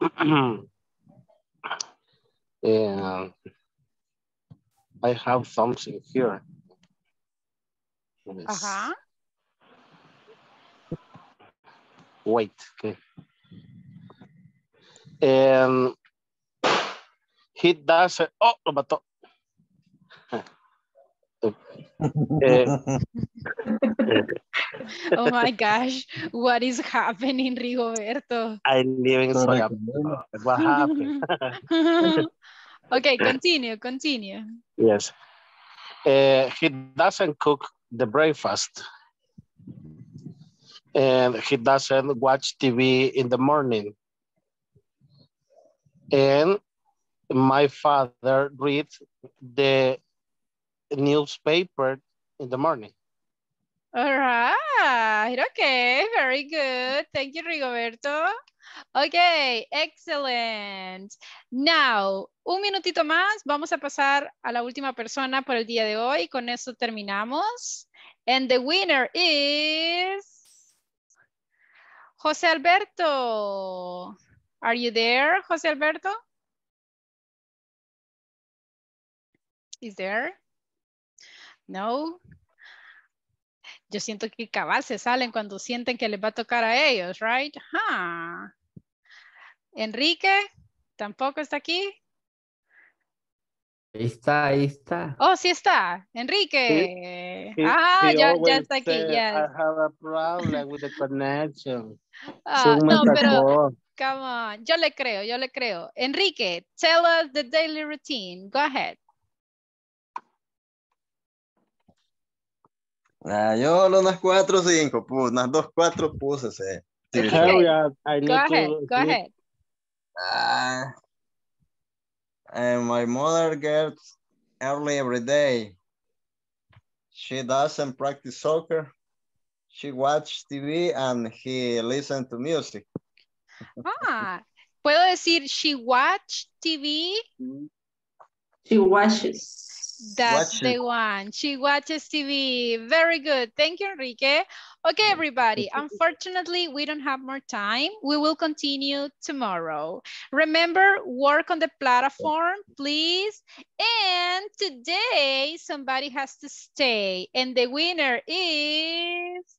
and I have something here. Let's Uh-huh. Wait, okay. And he does it. Oh, lo mató. Eh, Oh my gosh, what is happening, Rigoberto? I live in Soya. What happened? okay, continue, continue. yes. Uh, he doesn't cook the breakfast. And he doesn't watch TV in the morning. And my father reads the newspaper in the morning. All right. Okay. Very good. Thank you, Rigoberto. Okay. Excellent. Now, un minutito más. Vamos a pasar a la última persona por el día de hoy. Con eso terminamos. And the winner is José Alberto. Are you there, José Alberto? Is there? No. Yo siento que cabal se salen cuando sienten que les va a tocar a ellos, right? Huh. Enrique, tampoco está aquí. Ahí está, ahí está. Oh, sí está. Enrique. He- ah, ya, ya always está aquí, said, ya. I have a problem with the connection. Ah, Sí, no, pero, come on. Yo le creo, yo le creo. Enrique, tell us the daily routine. Go ahead. Ah, yo unas cuatro o cinco, pues, unas dos, cuatro puse, sí. Sí, sí. Hurry Go ahead, go ahead. Ah, and my mother gets early every day. She doesn't practice soccer. She watches TV and he listens to music. Ah, puedo decir she watch TV. She watches. That's the one. She watches TV. Very good. Thank you, Enrique. Okay, everybody. Unfortunately, we don't have more time. We will continue tomorrow. Remember, work on the platform, please. And today, somebody has to stay. And the winner is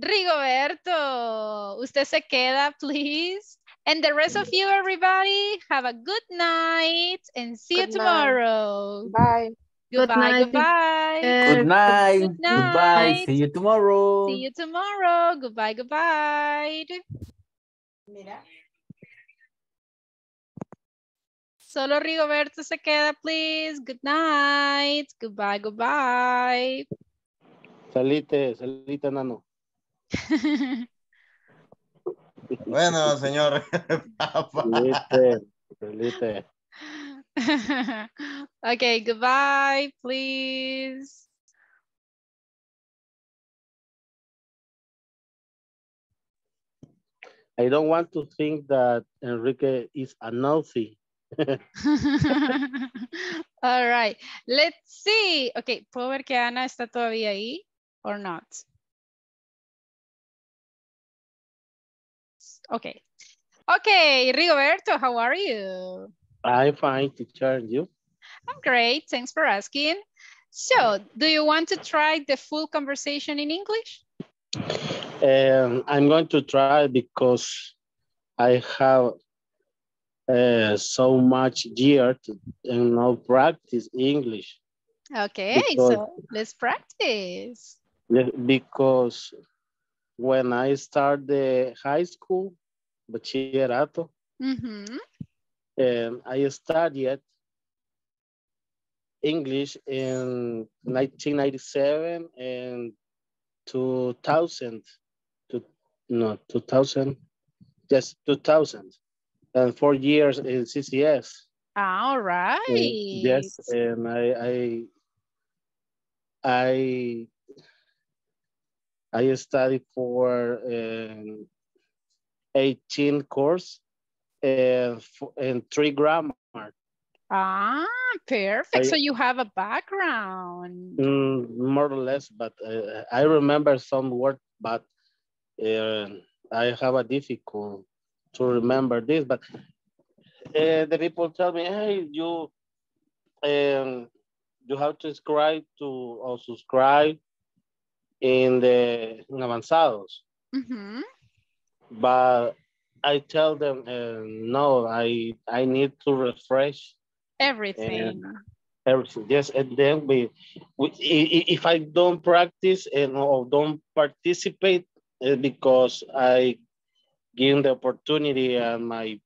Rigoberto. Usted se queda, please. And the rest of you, everybody, have a good night and see you Good night. tomorrow. Bye. Good Goodbye, night, goodbye. Good night. Good night. Goodbye. night. See you tomorrow. See you tomorrow. Goodbye, goodbye. Solo Rigoberto se queda, please. Good night. Goodbye, goodbye. Salite, salite, nano. Bueno, señor. Salite, salite. okay, goodbye, please. I don't want to think that Enrique is a Nazi. All right, let's see. Okay, ¿puedo ver que Ana está todavía ahí or not? Okay. Okay, Rigoberto, how are you? I'm fine, teacher. and You? I'm great, thanks for asking. So, do you want to try the full conversation in English? Um, I'm going to try because I have uh, so much year to and no practice English. Okay, Because- so let's practice. Because when I start the high school, bachillerato, Mhm. and I studied English in 1997 and 2000 to no 2000 yes 2000 and four years in CCS All right. And yes and I I I I studied for um, 18 course and, and three grammar Ah, perfect. I- so you have a background. Mm, more or less, but uh, I remember some word, but uh, I have a difficult to remember this. But uh, the people tell me, hey, you, um, you have to subscribe to or subscribe in the in avanzados. Mhm. But I tell them, uh, no, I I need to refresh Everything. everything. Yes, and then we, we if I don't practice and or don't participate, uh, because I give the opportunity and my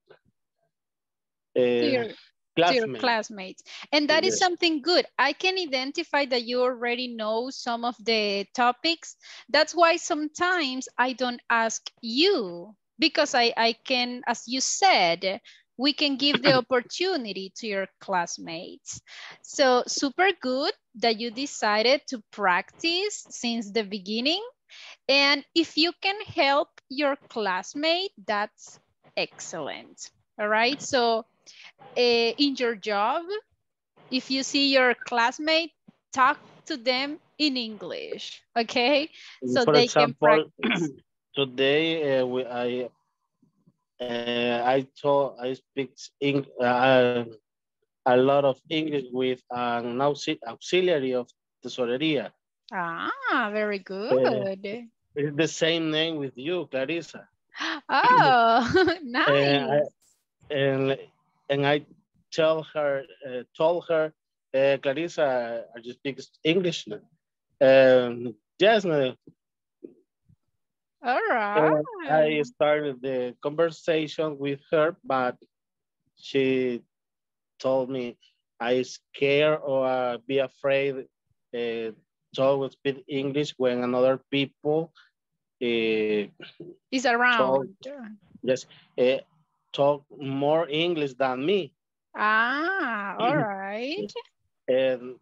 uh, to your, to your classmate. classmates. And that is Yes. something good. I can identify that you already know some of the topics. That's why sometimes I don't ask you because I, I can, as you said, we can give the opportunity to your classmates. So super good that you decided to practice since the beginning. And if you can help your classmate, that's excellent. All right, so uh, in your job, if you see your classmate, talk to them in English, okay? So For they example, can practice. today uh, we, I uh, I told I speak Eng, uh, a lot of English with an auxi- auxiliary of tesorería. Ah, very Uh, good. it's the same name with you, Clarissa. Oh, And nice. I, and, and I tell her, uh, told her, uh, Clarissa, I just speak English. now." Um, yes, no, All Uh, I started the conversation with her, but she told me I scare or uh, be afraid uh, to speak English when another people uh, Is around. yes, uh, talk more English than me. Ah, all right. And,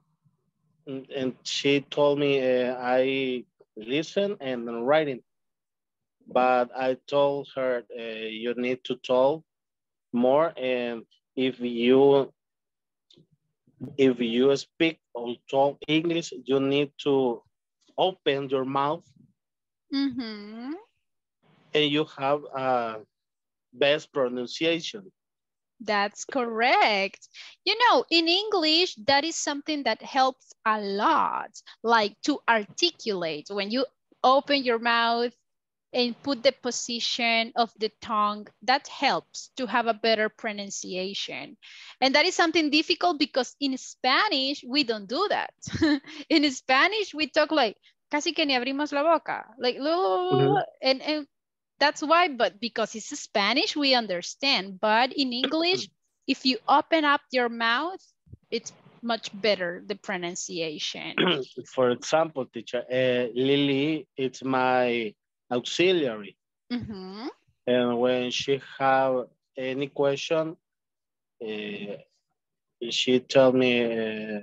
and she told me uh, I listen and writing. but I told her uh, you need to talk more and if you if you speak or talk English you need to open your mouth Mm-hmm. and you have a best pronunciation That's correct. You know, in English, that is something that helps a lot, like to articulate. When you open your mouth and put the position of the tongue, that helps to have a better pronunciation. And that is something difficult because in Spanish, we don't do that. in Spanish, we talk like, casi que ni abrimos la boca. Like, mm-hmm. and, and that's why, but because it's Spanish, we understand. But in English, if you open up your mouth, it's much better, the pronunciation. for example teacher uh, Lily it's my auxiliary Mhm. and when she have any question uh, she tell me uh,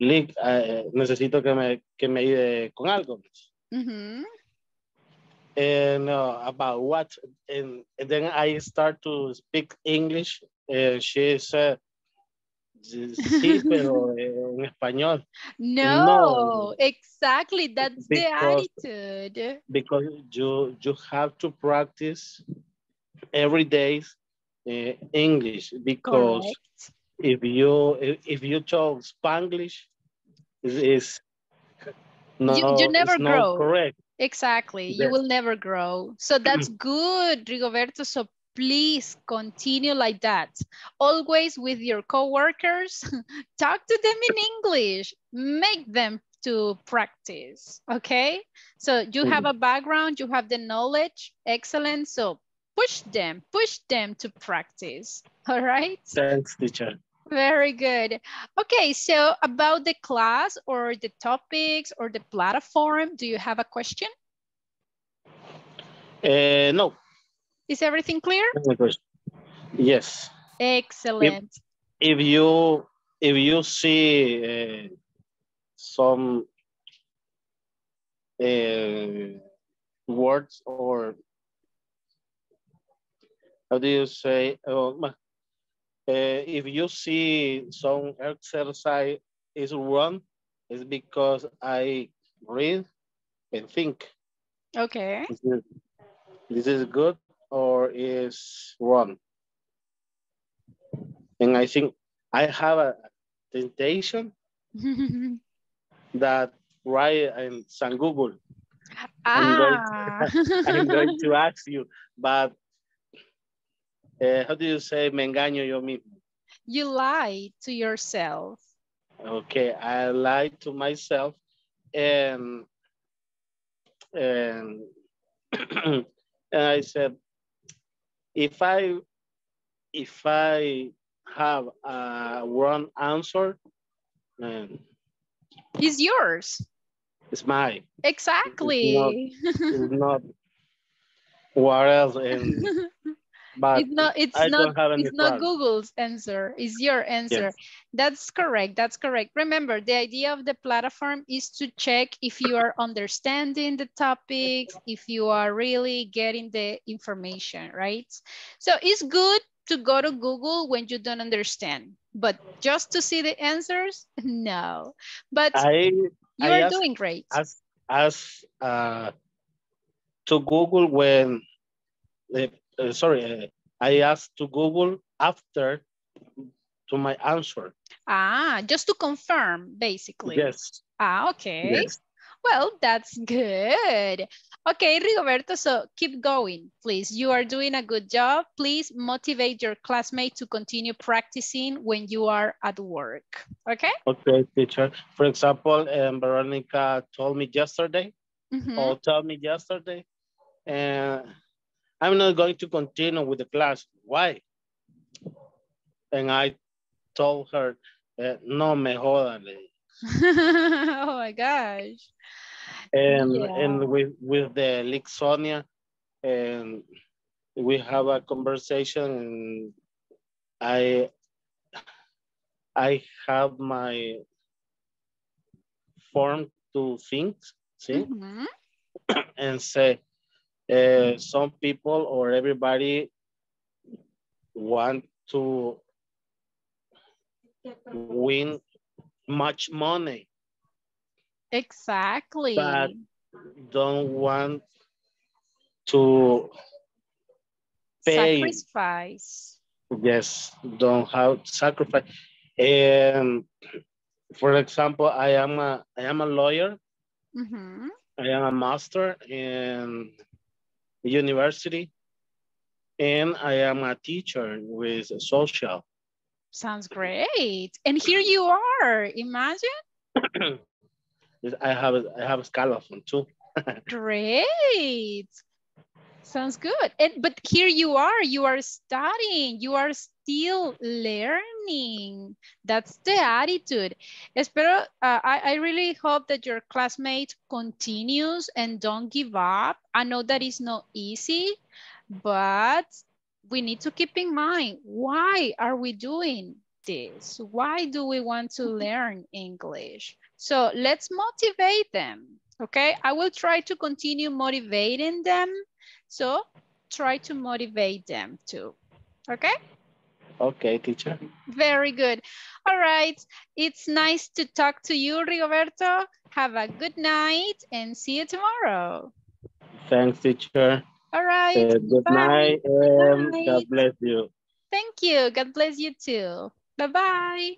Lick, uh, necesito que me, que me ayude con algo. Mhm. And uh, about what, and, and then I start to speak English. And she said, sí, pero en español. No, exactly. That's the attitude. because you you have to practice every day uh, English because Correct. if you if, you talk Spanglish is no you, you never it's not grow. correct. Exactly. You will never grow. So that's good, Rigoberto. So please continue like that. Always with your coworkers, talk to them in English. Make them to practice. Okay. So you have a background, you have the knowledge. Excellent. So push them, push them to practice. All right. Thanks, teacher. Very good. Okay, so about the class or the topics or the platform, do you have a question? Uh, no. Is everything clear? Yes. Excellent. If you if you see uh, some uh, words or how do you say uh, if you see some exercise is wrong it's because I read and think Okay. this is, this is good or is wrong and I think I have a temptation that write in San Google. I'm going, ah. I'm going to ask you, but uh, how do you say me engaño yo mismo? you lie to yourself. Okay, I lied to myself and and, and I said, if I if I have a wrong answer, um, It's yours. it's mine. Exactly. It's not what else and but it's not it's I not don't have any it's not. Google's answer. It's your answer. Yes. That's correct. That's correct. Remember, the idea of the platform is to check if you are understanding the topics, if you are really getting the information, right? So it's good to go to Google when you don't understand, but just to see the answers, no. But I you I are ask- doing great. As as uh, to Google when uh, uh, sorry, uh, I asked to Google after to my answer. Ah, just to confirm, basically. Yes. Ah, okay. Yes. Well, that's good. Okay, Rigoberto, so keep going, please. You are doing a good job. Please motivate your classmate to continue practicing when you are at work, okay? Okay, teacher. For example, um, Veronica told me yesterday, Mhm. or told me yesterday, and I'm not going to continue with the class. Why? And I told her, uh, no me jodan. oh my gosh. And Yeah. and with with the leak Sonia, and we have a conversation, and I I have my form to think, see, Mhm. and say uh, some people or everybody want to win much money, Exactly. but don't want to pay. Sacrifice. Yes, don't have sacrifice. And for example, I am a I am a lawyer. Mhm. I am a master in university, and I am a teacher with social. Sounds great. And here you are, imagine. I have I have a scalaphon too. Great. Sounds good. And but here you are, you are studying, you are still learning. That's the attitude. Espero, uh, I, I really hope that your classmate continues and don't give up. I know that is not easy, but we need to keep in mind, why are we doing this? Why do we want to learn English? So let's motivate them, okay? I will try to continue motivating them. So try to motivate them too, okay? Okay, teacher. Very good. All right. It's nice to talk to you, Rigoberto. Have a good night and see you tomorrow. Thanks, teacher. All right. Uh, good night, and night. God bless you. Thank you. God bless you too. Bye-bye.